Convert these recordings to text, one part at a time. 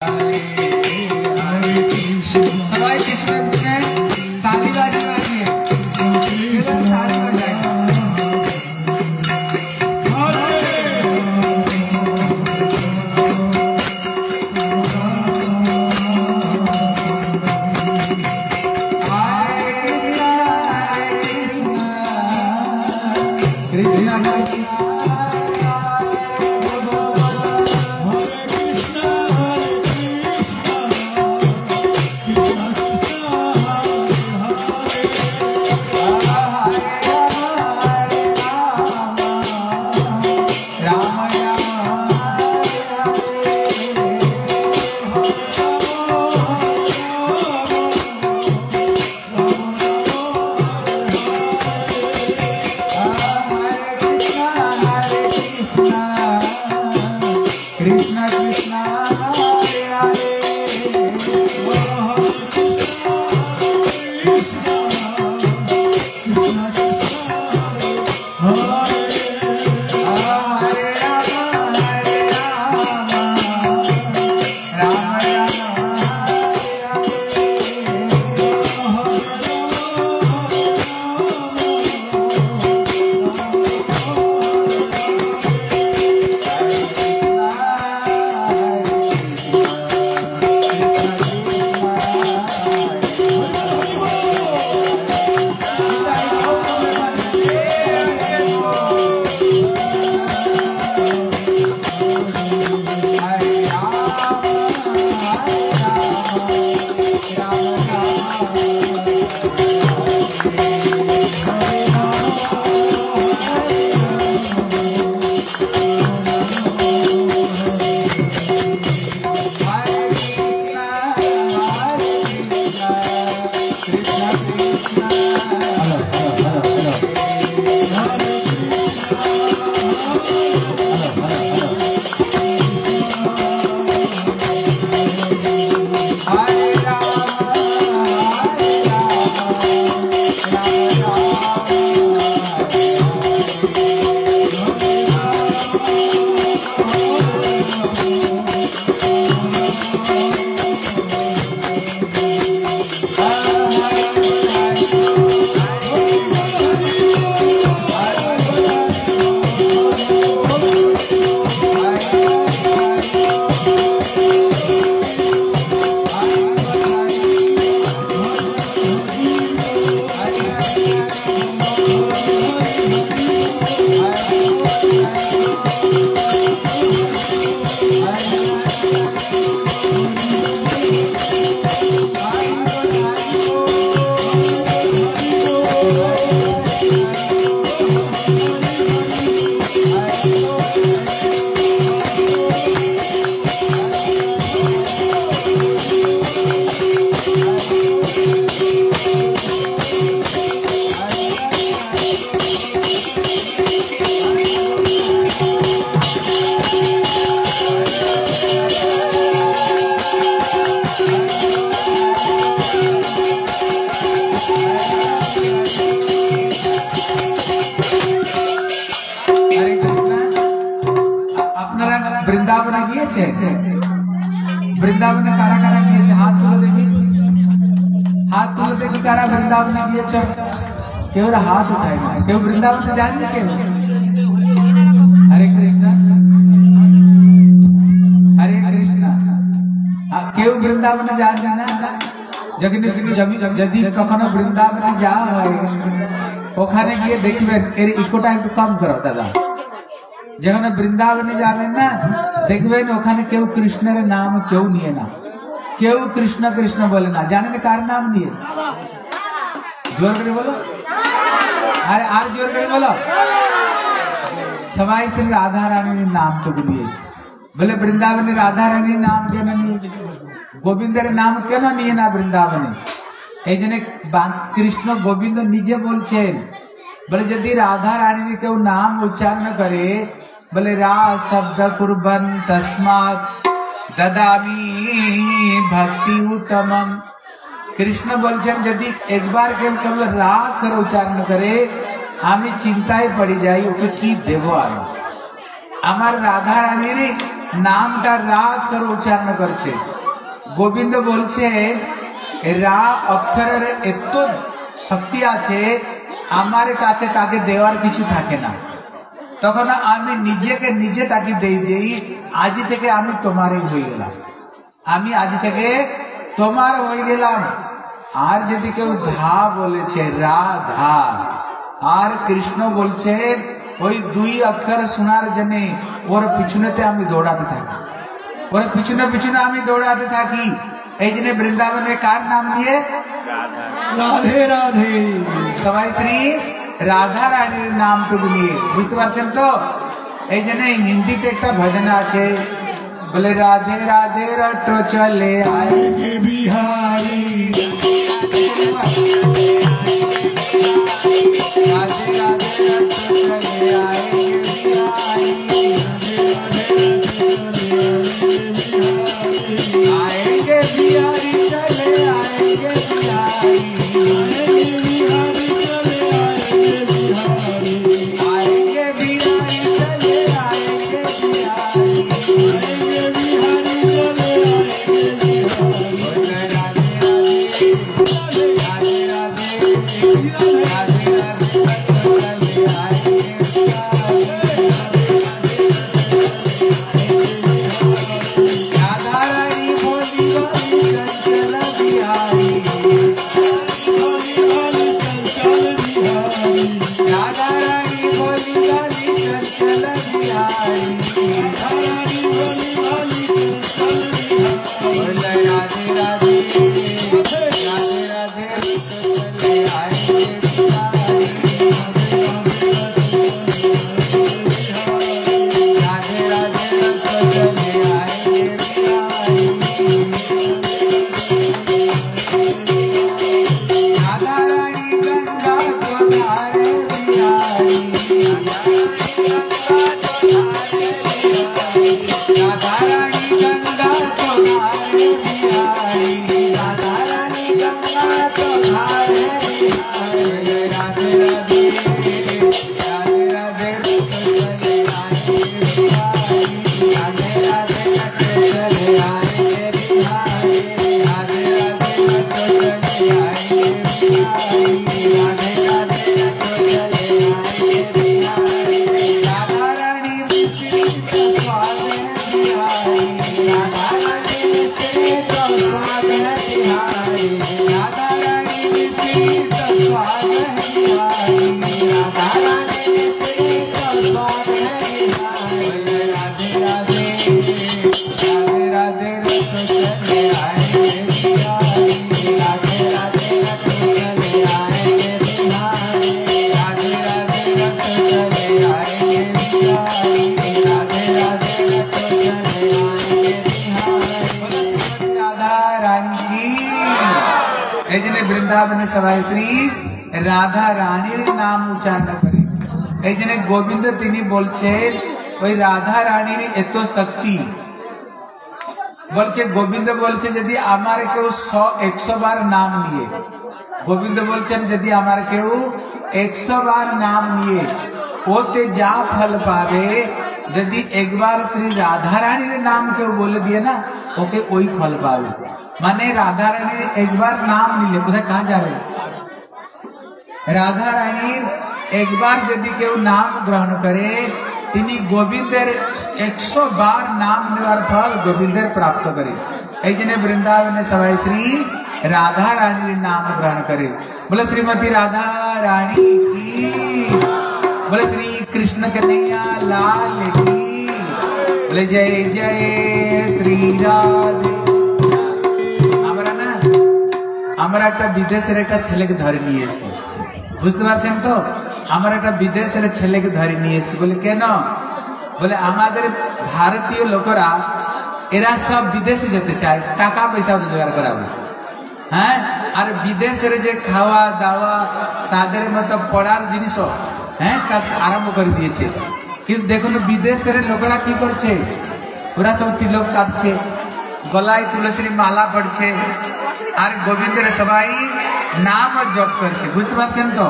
সবাই কৃষ্ণের কেউ ওরা হাত উঠায় না কেউ বৃন্দাবনে যাননি কেউ হরে কৃষ্ণ হরে কৃষ্ণ আ, কেউ বৃন্দাবনে যান না যদি যদি কখনো বৃন্দাবনে যাওয়া হয় ওখানে গিয়ে দেখবেন এর ইকোটা একটু কম করো দাদা যখন বৃন্দাবনে যাবেন না দেখবেন ওখানে কেউ কৃষ্ণের নাম কেউ নিয়ে না কেউ কৃষ্ণ কৃষ্ণ বলে না জানেন কার নাম নিয়ে জোর করে বলো আর আর জোর করে বলো সবাই শ্রী রাধা রানীর নাম টুকু নিয়ে বলে বৃন্দাবনে রাধা রানীর নাম কেন নিয়ে গোবিন্দের নাম কেন নিয়ে না বৃন্দাবনে এই জন্য বা- কৃষ্ণ গোবিন্দ নিজে বলছেন বলে যদি রাধা রানীর কেউ নাম উচ্চারণ করে বলে রা শব্দ কুরবন তসমাত দদামি ভক্তি উত্তমম কৃষ্ণ বলছেন, যদি একবার কেউ কেবল রা করে উচ্চারণ করে, আমি চিন্তায় পড়ে যাই, ওকে কি দেব আমি আমার রাধা রানীর নামটা রা করে উচ্চারণ করছে। গোবিন্দ বলছে, রা অক্ষরের এত শক্তি আছে, আমার কাছে তাকে দেওয়ার কিছু থাকে না। তখন আমি নিজেকে নিজে তাকে দিয়ে দিই, আজ থেকে আমি তোমারই হয়ে গেলাম। আমি আজ থেকে তোমার হয়ে গেলাম। আর যদি কেউ ধা বলেছে রা ধা আর কৃষ্ণ বলছে ওই দুই অক্ষর শোনার জন্য ওর পিছনেতে আমি দৌড়াতে থাকি। ওর পিছনে পিছনে আমি দৌড়াতে থাকি। এই জন্য বৃন্দাবনের কার নাম দিয়ে? রাধে রাধে। সবাই শ্রী রাধা রানীর নামটুকু নিয়ে বুঝতে পারছেন তো? এই জন্য হিন্দিতে একটা ভজন আছে বলে রাধে রাধে রটো চলে আয় হে রানীর এত শক্তি বলছে গোবিন্দ বলছে যদি আমার কেউ শ একশো বার নাম নিয়ে গোবিন্দ বলছেন যদি আমার কেউ একশো বার নাম নিয়ে ওতে যা ফল পাবে যদি একবার শ্রী রাধা রানীর নাম কেউ বলে দিয়ে না ওকে ওই ফল পাবে মানে রাধা রানীর একবার নাম নিলে কোথায় কাজ যাবে রাধা রানীর একবার যদি কেউ নাম গ্রহণ করে তিনি গোবিন্দের एक सौ बार नाम निवार फल गोविंदर प्राप्त करे। ऐजने वृंदावन सभा श्री राधा रानी नाम ग्रहण करे। बोले, श्रीमती राधा रानी की। बोले, श्री कृष्ण कन्हैया लाल की। बोले, जय जय श्री राधे। हमारा ना, हमारा एक विदेश रेटा छले के धर है बुझते बात हम तो? हमारा एक विदेश रे छले के धर नहीं है बोले क्या ना বলে আমাদের ভারতীয় লোকেরা, এরা সব বিদেশে যেতে চায়, টাকা পয়সা রোজগার করাবে হ্যাঁ। আর বিদেশের যে খাওয়া দাওয়া, তাদের মতো পড়ার জিনিস হ্যাঁ তা আরম্ভ করে দিয়েছে। কিন্তু দেখুন, বিদেশের লোকেরা কি করছে? ওরা সব তিলক কাটছে, গলায় তুলসীর মালা পড়ছে, আর গোবিন্দের সবাই নাম জপ করছে। বুঝতে পারছেন তো?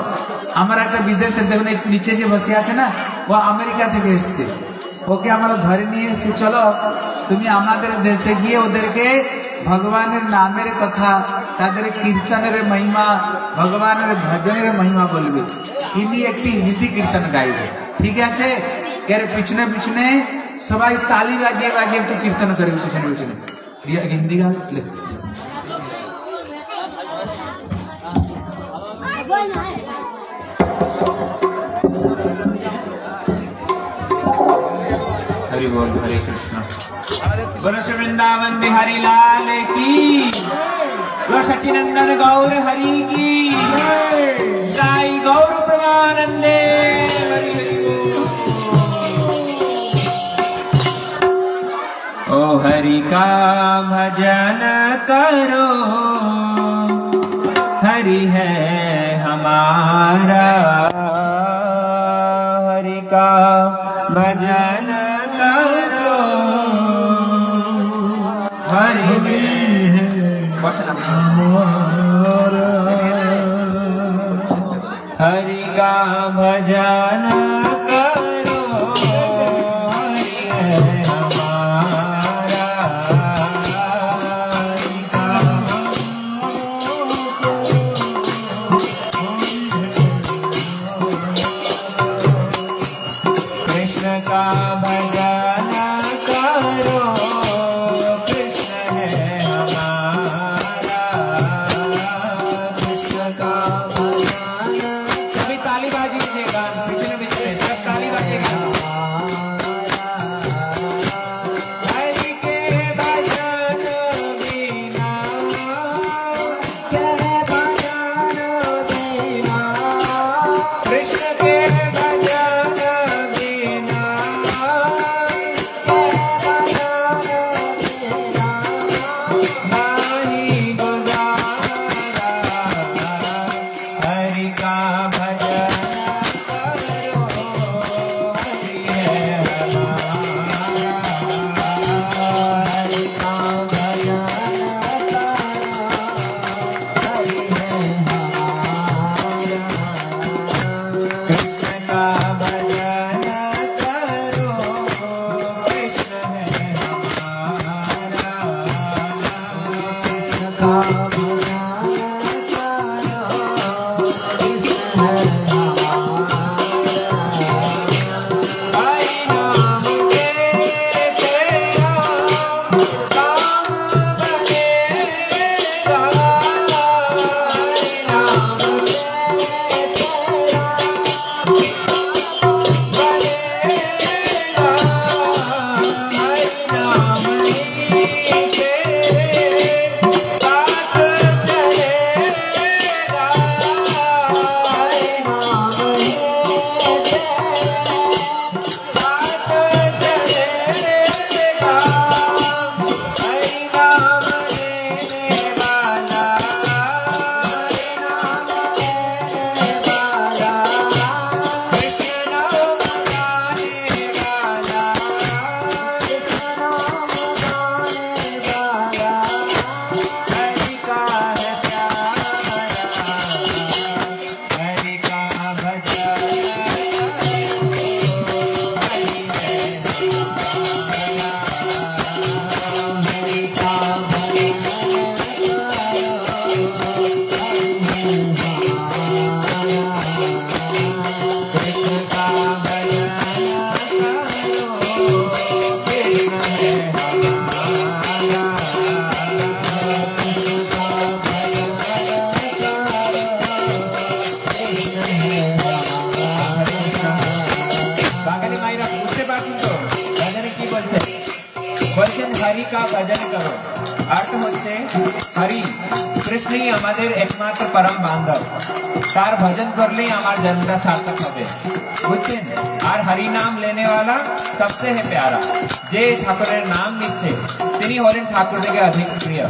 আমার একটা বিদেশে দেখুন নিচে যে বসে আছে না, ও আমেরিকা থেকে এসছে। ওকে আমরা ধরে নিয়ে এসে চলো তুমি আমাদের দেশে গিয়ে ওদেরকে ভগবানের নামের কথা তাদের কীর্তনের মহিমা ভগবানের ভজনের মহিমা বলবে ইনি একটি হিন্দি কীর্তন গাইবে ঠিক আছে এর পিছনে পিছনে সবাই তালি বাজিয়ে বাজিয়ে একটু কীর্তন করবে পিছনে পিছনে রিয়া হিন্দি গান লিখছে हरि बोल हरे कृष्ण। श्री वृंदावन बिहारी लाल की। बोलो सचिनंदन गौर हरि की। साई गौर प्रमानंदे हरि ओ हरि का भजन करो। हरि है हमारा। का खावा সার্থক হবে বুঝছেন আর হরি নাম লেনে वाला सबसे है प्यारा যে ঠাকুরের নাম নিচ্ছে তিনি হলেন ঠাকুর থেকে অধিক প্রিয়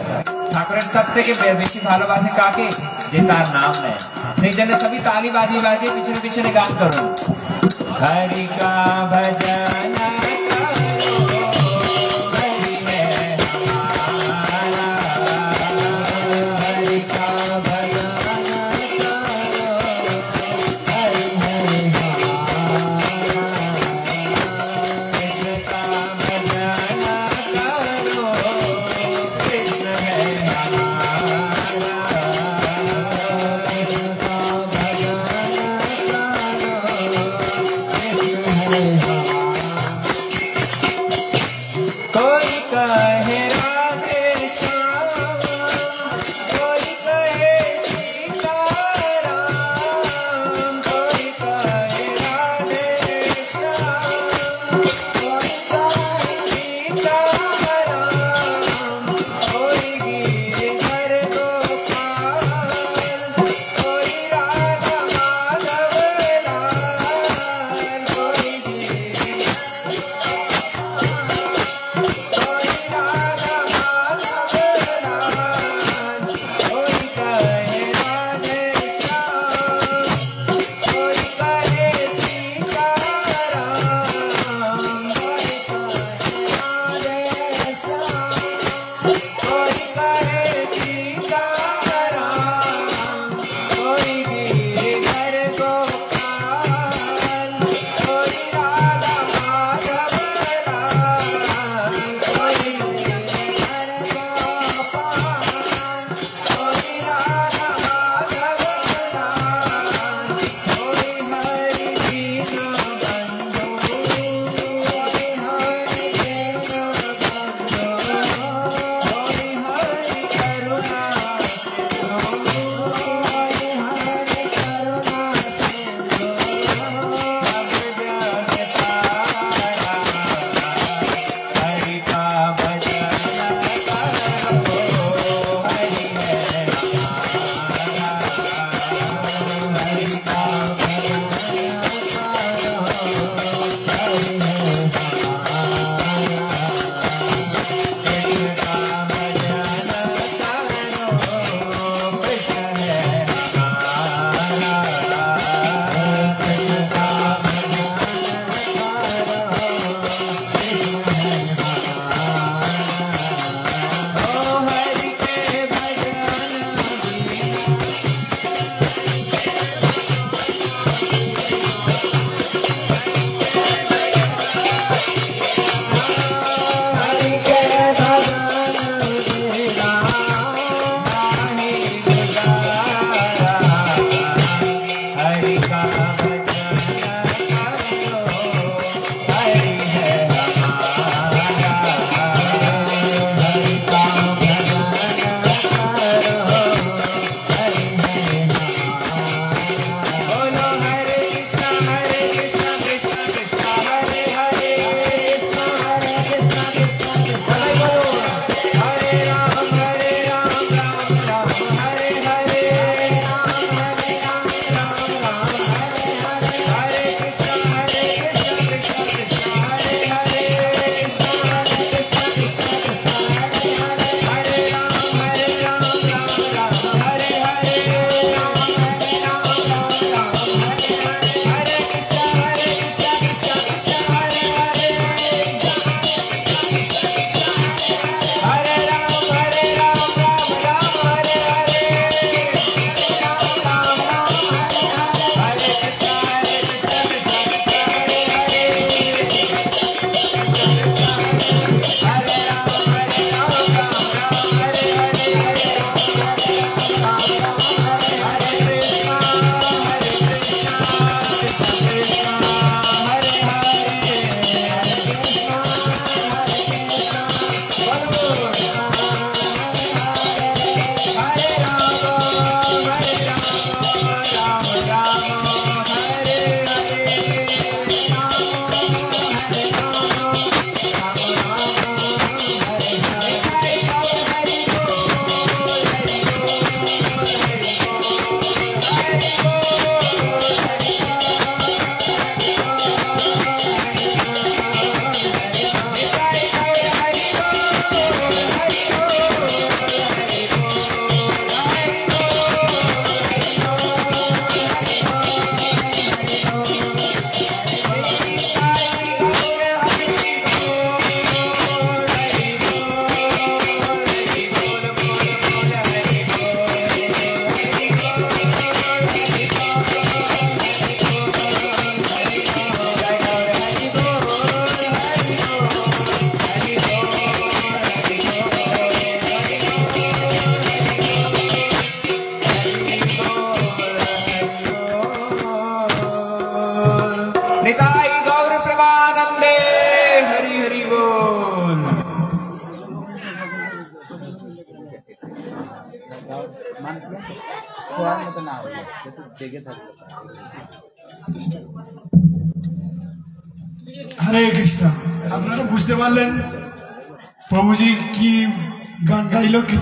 ঠাকুরের সব থেকে বে- বেশি ভালোবাসে কাকে যে তার নাম নেয় সেই জন্য সবই তালি বাজি বাজিয়ে পিছনে পিছনে গান করুন हरि का भजन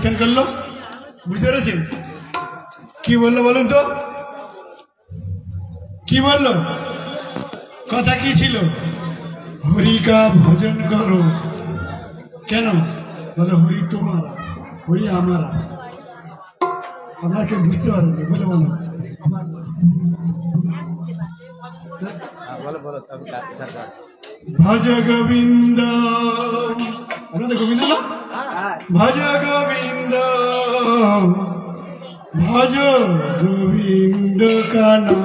কীর্তন করল? বুঝতে পেরেছেন? কি বলল বলুন তো? কি বলল? কথা কি ছিল? হরিকা ভজন করো। কেন? বলে হরি তোমার হরি আমার। আপনারা কেউ বুঝতে পারেন বলে মনে হচ্ছে। হ্যাঁ, বলো ভজ গোবিন্দ। আপনাদের গোবিন্দ না? ভজ গোবিন্দ। ভজ গোবিন্দ কানা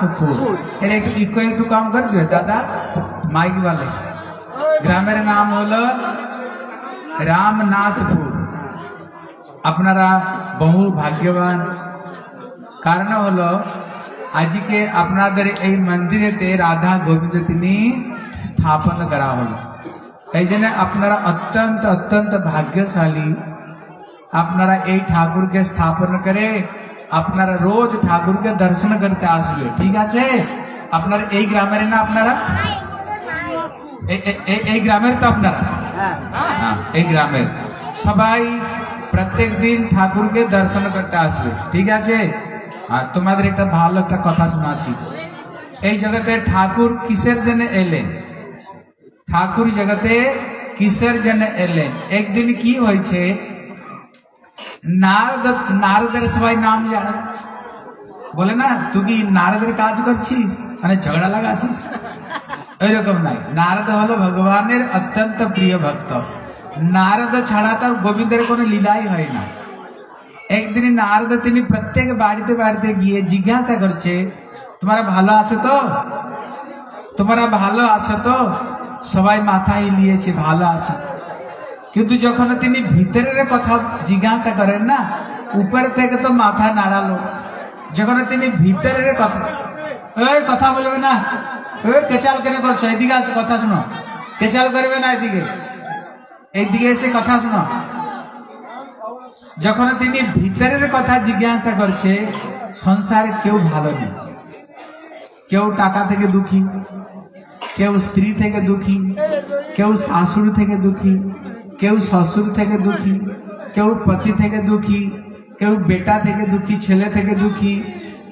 रामनाथपुर अरे एक इको एक काम कर दियो दादा माइक वाले গ্রামের নাম হলো রামনাথপুর আপনারা বহু ভাগ্যবান কারণ হলো আজকে আপনাদের এই মন্দিরেতে রাধা গোবিন্দ তিনি স্থাপন করা হলো এই জন্য আপনারা অত্যন্ত অত্যন্ত ভাগ্যশালী আপনারা এই ঠাকুরকে স্থাপন করে আপনারা রোজ ঠাকুরকে দর্শন করতে আসবে। ঠিক আছে? আপনার এই গ্রামের না আপনারা? এই গ্রামের তো আপনারা? হ্যাঁ, এই গ্রামের। সবাই প্রত্যেক দিন ঠাকুরকে দর্শন করতে আসবে। ঠিক আছে? আর তোমাদের একটা ভালো একটা কথা শোনাচ্ছি। এই জগতে ঠাকুর কিসের জন্য এলেন? ঠাকুর জগতে কিসের জন্য এলেন? একদিন কি হয়েছে? নারদ, নারদের সবাই নাম জানে। বলে, না তুই কি নারদের কাজ করছিস? মানে ঝগড়া লাগাছিস ওইরকম নাই। নারদ হলো ভগবানের অত্যন্ত প্রিয় ভক্ত। নারদ ছাড়া তার গোবিন্দের কোনো লীলাই হয় না। একদিন নারদ তিনি প্রত্যেক বাড়িতে বাড়িতে গিয়ে জিজ্ঞাসা করছে, তোমরা ভালো আছো তো? তোমরা ভালো আছো তো? সবাই মাথা হিলিয়েছে, ভালো আছে। কিন্তু যখন তিনি ভিতরের কথা জিজ্ঞাসা করেন না, উপর থেকে তো মাথা নাড়ালো। যখন তিনি ভিতরের কথা ওই কথা বলবে না। ওই কেচাল কেন করছ? এদিকে আসে, কথা শোনো। কেচাল করবে না এদিকে। এইদিকে এসে কথা শোনো। যখন তিনি ভিতরের কথা জিজ্ঞাসা করছে, সংসারে কেউ ভালো নেই। কেউ টাকা থেকে দুঃখী, কেউ স্ত্রী থেকে দুঃখী, কেউ শাশুড়ি থেকে দুঃখী কেউ শ্বশুর থেকে দুঃখী কেউ পতি থেকে দুঃখী কেউ বেটা থেকে দুঃখী ছেলে থেকে দুঃখী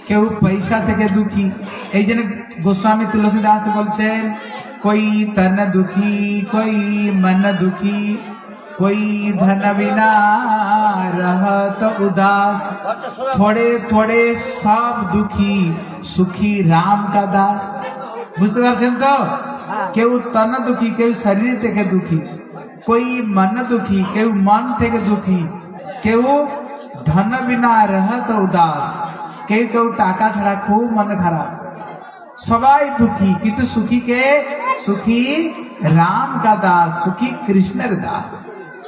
কেউ পয়সা থেকে দুঃখী এই জন্য গোস্বামী তুলসী দাস বলছেন কই তন দুঃখী কই মন দুঃখী कोई धन बिना रहत उदास थोड़े थोड़े सब दुखी सुखी राम का दास বুঝতে পারছেন তো কেউ তন দুঃখী কেউ শরীর থেকে দুঃখী কই মন দুঃখী কেউ মন থেকে দুঃখী কেউ ধন বিনা রহত উদাস কেউ কেউ টাকা ছাড়া খুব মন খারাপ সবাই দুঃখী কিন্তু সুখী কে সুখী রাম কা দাস সুখী কৃষ্ণের দাস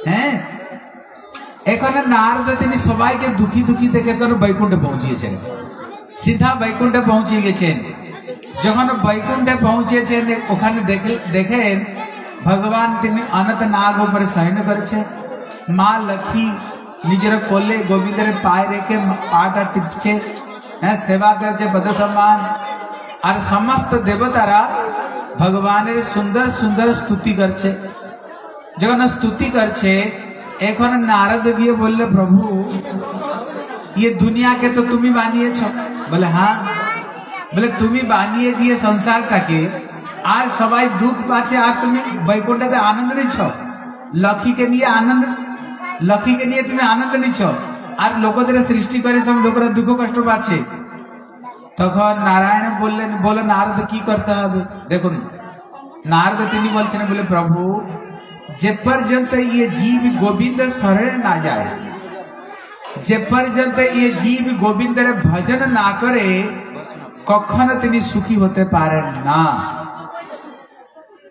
হ্যাঁ এখানে নারদ তিনি সবাইকে দুঃখী দুঃখী দেখে করে বৈকুণ্ঠে পৌঁছিয়েছেন সিধা বৈকুণ্ঠে পৌঁছে গেছেন যখন বৈকুণ্ঠে পৌঁছেছেন ওখানে দেখে দেখেন ভগবান তিনি অনন্ত নাগ উপরে শয়ন করেছেন মা লক্ষ্মী নিজের কোলে গোবিন্দের পায়ে রেখে পাটা টিপছে হ্যাঁ সেবা করেছে পদ সম্মান আর সমস্ত দেবতারা ভগবানের সুন্দর সুন্দর স্তুতি করছে যখন স্তুতি করছে এখন নারদ গিয়ে বললে প্রভু ये दुनिया के तो তুমি বানিয়েছ বলে হ্যাঁ বলে তুমি বানিয়ে দিয়ে সংসারটাকে আর সবাই দুঃখ পাচ্ছে, আর তুমি বৈকুণ্ঠতে আনন্দ নিচ্ছ? লক্ষ্মীকে নিয়ে আনন্দ, লক্ষ্মীকে নিয়ে তুমি আনন্দ নিচ্ছ? আর লোকদের সৃষ্টি করে সব লোকেরা দুঃখ কষ্ট পাচ্ছে। তখন নারায়ণ বললেন, বলে নারদ, কি করতে হবে? দেখুন, নারদ তিনি বলছেন, বলে প্রভু যে পর্যন্ত ইয়ে জীব গোবিন্দ শরণে না যায় যে পর্যন্ত ইয়ে জীব গোবিন্দের ভজন না করে, কখনো তিনি সুখী হতে পারেন না।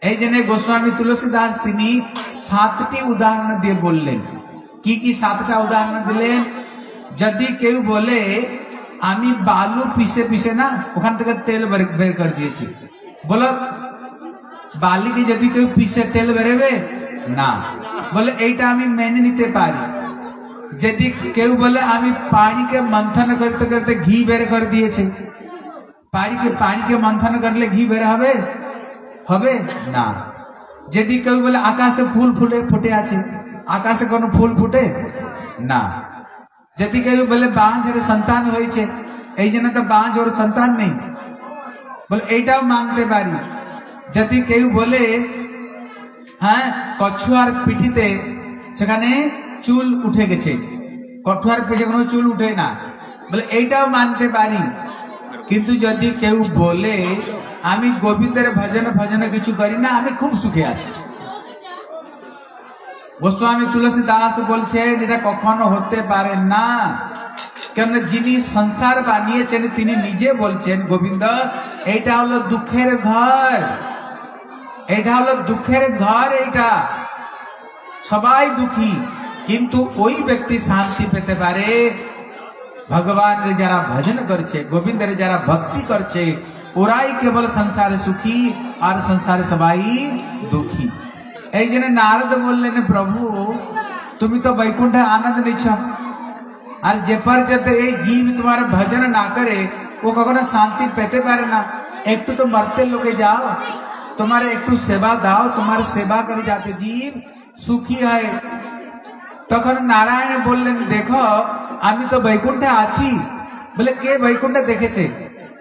এই জন্য গোস্বামী তুলসী দাস তিনি সাতটি উদাহরণ দিয়ে বললেন। কি কি সাতটা উদাহরণ দিলেন? যদি কেউ বলে, আমি বালু পিসে পিসে না, ওখান থেকে তেল বের করে দিয়েছি। বলো বালিকে যদি কেউ পিসে তেল বেরোবে? না। বলে, এইটা আমি মেনে নিতে পারি। যদি কেউ বলে, আমি পানিকে মন্থন করতে করতে ঘি বের করে দিয়েছি। পানিকে পানিকে মন্থন করলে ঘি বের হবে? হবে? না। যদি কেউ বলে আকাশে ফুল ফুটে ফুটে আছে, আকাশে কোনো ফুল ফুটে? না। যদি কেউ বলে বাঁধের সন্তান হয়েছে, এই জন্য তো বাঁধ ওর সন্তান নেই। বলে এইটাও মানতে পারি। যদি কেউ বলে হ্যাঁ কছুয়ার পিঠিতে সেখানে চুল উঠে গেছে কঠুয়ার পিঠে কোনো চুল উঠে না। বলে এইটাও মানতে পারি। কিন্তু যদি কেউ বলে আমি গোবিন্দের ভজন ভজন কিছু করি না, আমি খুব সুখে আছি। গোস্বামী তুলসী দাস বলছেন, এটা কখনো হতে পারে না। কেন যিনি সংসার বানিয়েছেন, তিনি নিজে বলছেন, গোবিন্দ এটা হলো দুঃখের ঘর। এটা হলো দুঃখের ঘর এটা সবাই দুঃখী, কিন্তু ওই ব্যক্তি শান্তি পেতে পারে। ভগবানের যারা ভজন করছে, গোবিন্দের যারা ভক্তি করছে ওরাই কেবল সংসারে সুখী আর সংসারে সবাই দুঃখী এই জন্য নারদ বললেন প্রভু তুমি তো বৈকুণ্ঠে আনন্দ নিচ্ছ আর যে পর্যন্ত এই জীব তোমার ভজন না করে ও কখনো শান্তি পেতে পারে না একটু তো মরতে লোকে যাও তোমার একটু সেবা দাও তোমার সেবা করে যাতে জীব সুখী হয় তখন নারায়ণ বললেন দেখো আমি তো বৈকুণ্ঠে আছি বলে কে বৈকুণ্ঠে দেখেছে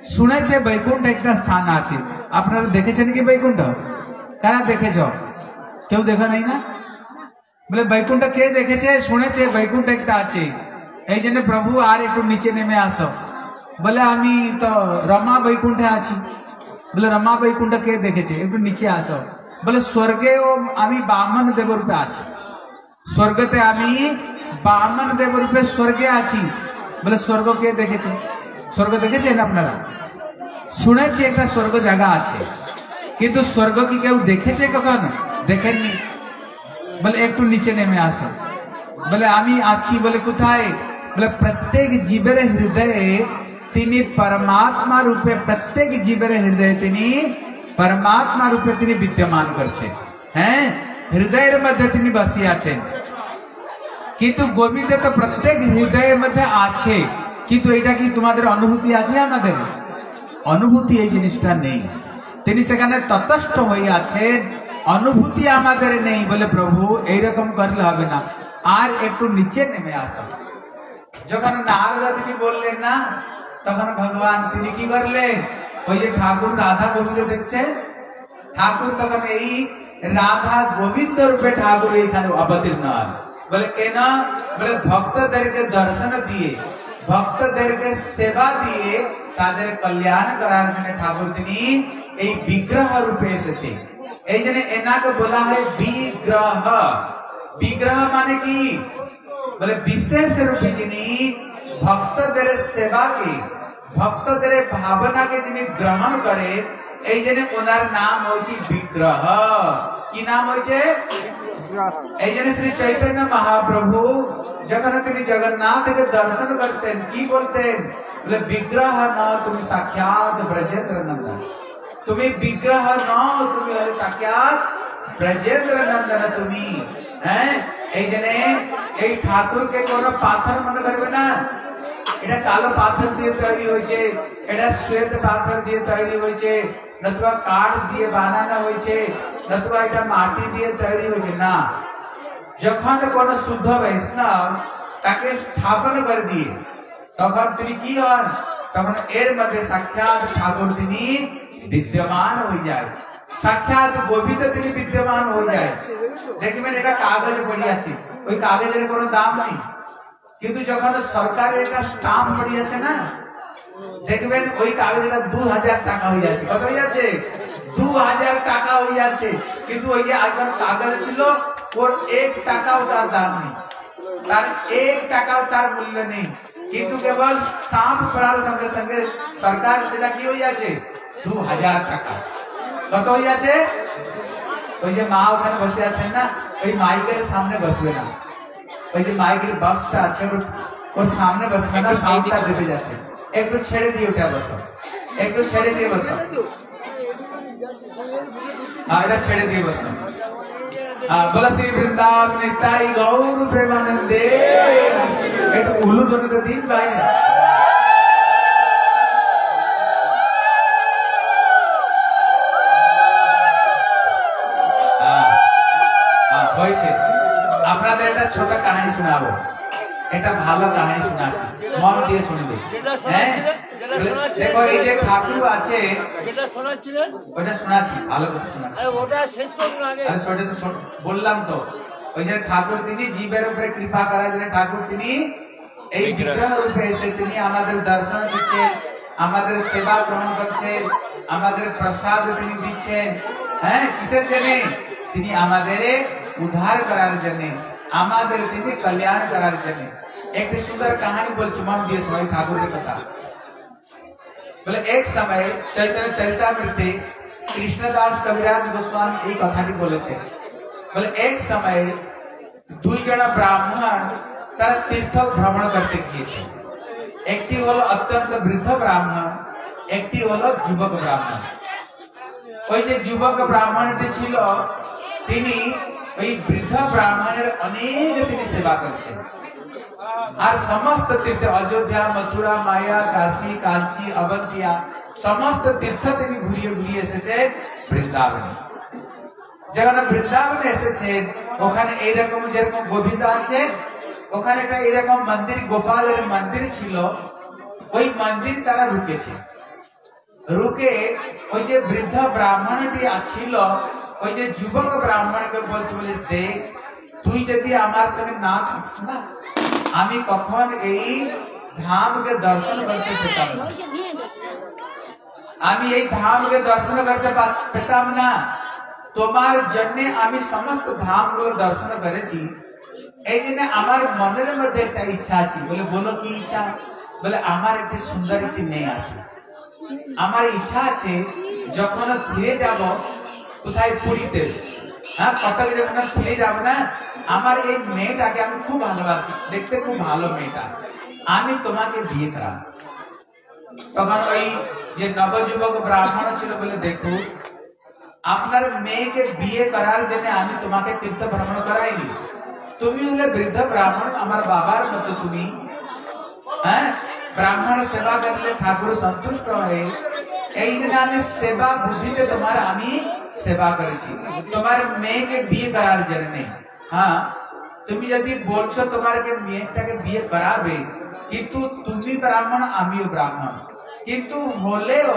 শুনেছে বৈকুণ্ঠ একটা স্থান আছে। আপনারা দেখেছেন কি বৈকুণ্ঠ? কারা দেখেছ? কেউ দেখা নাই না? বলে, বৈকুণ্ঠ কে দেখেছে? শুনেছে বৈকুণ্ঠ একটা আছে। এই জন্য প্রভু আর একটু নিচে নেমে আসো। বলে, আমি তো রমা বৈকুণ্ঠে আছি। বলে, রমা বৈকুণ্ঠ কে দেখেছে? একটু নিচে আসো। বলে, স্বর্গেও আমি বামন দেবরূপে আছি। স্বর্গতে আমি বামন দেবরূপে স্বর্গে আছি। বলে, স্বর্গ কে দেখেছে? স্বর্গ দেখেছেন আপনারা শুনেছি একটা স্বর্গ জায়গা আছে কিন্তু স্বর্গ কি কেউ দেখেছে কখন দেখেননি বলে একটু নিচে নেমে আসো বলে আমি আছি বলে কোথায় বলে প্রত্যেক জীবের হৃদয়ে তিনি পরমাত্মা রূপে প্রত্যেক জীবের হৃদয়ে তিনি পরমাত্মা রূপে তিনি বিদ্যমান করছে হ্যাঁ হৃদয়ের মধ্যে তিনি বসি আছেন কিন্তু গোবিন্দ তো প্রত্যেক হৃদয়ের মধ্যে আছে কিন্তু এটা কি তোমাদের অনুভূতি আছে আমাদের অনুভূতি এই জিনিসটা নেই। তিনি সেখানে ততস্থ হয়ে আছেন। অনুভূতি আমাদের নেই বলে প্রভু এইরকম করলে হবে না। আর একটু নিচে নেমে আসো। যখন নারদা তিনি বললেন, না, তখন ভগবান, তিনি কি করলেন? ওই যে ঠাকুর রাধা গোবিন্দ দেখছে। ঠাকুর তখন এই রাধা গোবিন্দ রূপে ঠাকুর এইখানে অবতীর্ণ বলে, কেন? বলে, ভক্তদেরকে দর্শন দিয়ে ভক্তদেরকে সেবা দিয়ে তাদের কল্যাণ করার জন্য ঠাকুর তিনি এই বিগ্রহ রূপে এসেছে। এই জন্য এনাকে বলা হয় বিগ্রহ। বিগ্রহ মানে কি? বলে বিশেষ রূপে যিনি ভক্তদের সেবাকে, ভক্তদের ভাবনাকে যিনি গ্রহণ করে, এই জন্য ওনার নাম হচ্ছে বিগ্রহ। কি নাম হয়েছে এই জন্য শ্রী চৈতন্য মহাপ্রভু যখন তিনি জগন্নাথকে দর্শন করতেন কি বলতেন বলে বিগ্রহ ন তুমি সাক্ষাৎ ব্রজেন্দ্র নন্দন তুমি বিগ্রহ ন তুমি হলে সাক্ষাৎ ব্রজেন্দ্র নন্দন তুমি হ্যাঁ এই জন্য এই ঠাকুরকে কোন পাথর মনে করবে না এটা কালো পাথর দিয়ে তৈরি হয়েছে এটা শ্বেত পাথর দিয়ে তৈরি হয়েছে নতুবা কাঠ দিয়ে বানানো হয়েছে নতুবা এটা মাটি দিয়ে তৈরি হয়েছে, না। যখন কোন শুদ্ধ বৈষ্ণব তাকে স্থাপন করে দিয়ে, তখন তিনি কি হন? তখন এর মধ্যে সাক্ষাৎ ঠাকুর তিনি বিদ্যমান হয়ে যায়। সাক্ষাৎ গোবিন্দ তিনি বিদ্যমান হয়ে যায়। দেখবেন এটা কাগজে পড়ে আছে। ওই কাগজের কোনো দাম নেই। কিন্তু যখন সরকারের এটা স্টাম্প পড়িয়েছে না দেখবেন ওই কাগজটা দু হাজার টাকা হয়ে যাচ্ছে। কত হয়ে যাচ্ছে? দু হাজার টাকা হয়ে যাচ্ছে। কিন্তু ওই যে আগের কাগজ ছিল ওর এক টাকাও তার দাম নেই। তার এক টাকাও তার মূল্য নেই। কিন্তু কেবল স্টাম্প করার সঙ্গে সঙ্গে সরকার সেটা কি হয়ে যাচ্ছে? দু হাজার টাকা। কত হয়ে যাচ্ছে? ওই যে মা ওখানে বসে আছেন না ওই মাইকের সামনে বসবে না। ওই যে মাইকের বক্সটা আছে ওর সামনে বসবে না সাউন্ডটা দেবে যাচ্ছে। একটু ছেড়ে দিয়ে ওটা বসো। একটু ছেড়ে দিয়ে বসো। হ্যাঁ এটা ছেড়ে দিয়ে বসো। হ্যাঁ ভাই। হ্যাঁ, হ্যাঁ, আপনাদের একটা ছোট কাহিনী শোনাবো। একটা ভালো কাহিনী শোনাচ্ছি। মন দিয়ে শুনবে হ্যাঁ? দেখো এই যে ঠাকুর আছে যেটা শোনাচ্ছিলেন? ওটা শোনাচ্ছি ভালো করে শোনাচ্ছি। ওটা শেষ করুন আগে। সেটা তো বললাম তো ওই যে ঠাকুর তিনি জীবের উপরে কৃপা করার জন্য ঠাকুর তিনি এই বিগ্রহ। রূপে এসে তিনি আমাদের দর্শন দিচ্ছেন আমাদের সেবা গ্রহণ করছে আমাদের প্রসাদ তিনি দিচ্ছেন। হ্যাঁ কিসের জন্য? তিনি আমাদের উদ্ধার করার জন্য আমাদের তিনি কল্যাণ করার জন্য। একটি সুন্দর কাহিনী বলছি, মন দিয়ে সবাই ঠাকুরের কথা। বলে, এক সময় চৈতন্য চরিতামৃতে কৃষ্ণদাস কবিরাজ গোস্বামী এই কথাটি বলেছে। বলে, এক সময় দুই জন ব্রাহ্মণ তারা তীর্থ ভ্রমণ করতে গিয়েছে। একটি হলো অত্যন্ত বৃদ্ধ ব্রাহ্মণ, একটি হলো যুবক ব্রাহ্মণ। ওই যে যুবক ব্রাহ্মণটি ছিল, তিনি ওই বৃদ্ধ ব্রাহ্মণের অনেক তিনি সেবা করছেন। আর সমস্ত তীর্থ, অযোধ্যা, মথুরা, মায়া, কাশী, কাঞ্চি অবন্তিয়া সমস্ত তীর্থ তিনি ঘুরিয়ে ঘুরিয়ে এসেছে বৃন্দাবনে। যখন বৃন্দাবনে এসেছেন ওখানে এইরকম যেরকম গোবিন্দ আছে, ওখানে একটা এরকম মন্দির, গোপালের মন্দির ছিল, ওই মন্দির তারা রুকেছে। রুকে ওই যে বৃদ্ধ ব্রাহ্মণটি ছিল ওই যে যুবক ব্রাহ্মণকে বলছে বলে, দেখ, তুই যদি আমার সঙ্গে না থাকিস না আমি কখন এই ধামকে দর্শন করতে পেতাম আমি এই ধামকে দর্শন করতে পেতাম না। তোমার জন্য আমি সমস্ত ধামগুলো দর্শন করেছি। এই জন্য আমার মনের মধ্যে একটা ইচ্ছা আছে। বলে, বলো কি ইচ্ছা? বলে, আমার একটি সুন্দর একটি মেয়ে আছে। আমার ইচ্ছা আছে যখন ফিরে যাব কোথায় পুরীতে। হ্যাঁ কটকে যখন ফিরে যাব না আমার এই মেয়েটাকে আমি খুব ভালোবাসি। দেখতে খুব ভালো মেয়েটা। আমি তোমাকে বিয়ে করাবো। তখন ওই যে নবযুবক ব্রাহ্মণ ছিল বলে দেখো, আপনার মেয়েকে বিয়ে করার জন্য আমি তোমাকে তীর্থ ভ্রমণ করাইনি। তুমি হলে বৃদ্ধ ব্রাহ্মণ, আমার বাবার মতো তুমি। হ্যাঁ? ব্রাহ্মণ সেবা করলে ঠাকুর সন্তুষ্ট হয়ে, এই দিনে আমি সেবা বুদ্ধিতে তোমার আমি সেবা করেছি। তোমার মেয়েকে বিয়ে করার জন্য। হ্যাঁ তুমি যদি বলছো তোমার মেয়েটাকে বিয়ে করাবে কিন্তু তুমি ব্রাহ্মণ আমিও ব্রাহ্মণ কিন্তু হলেও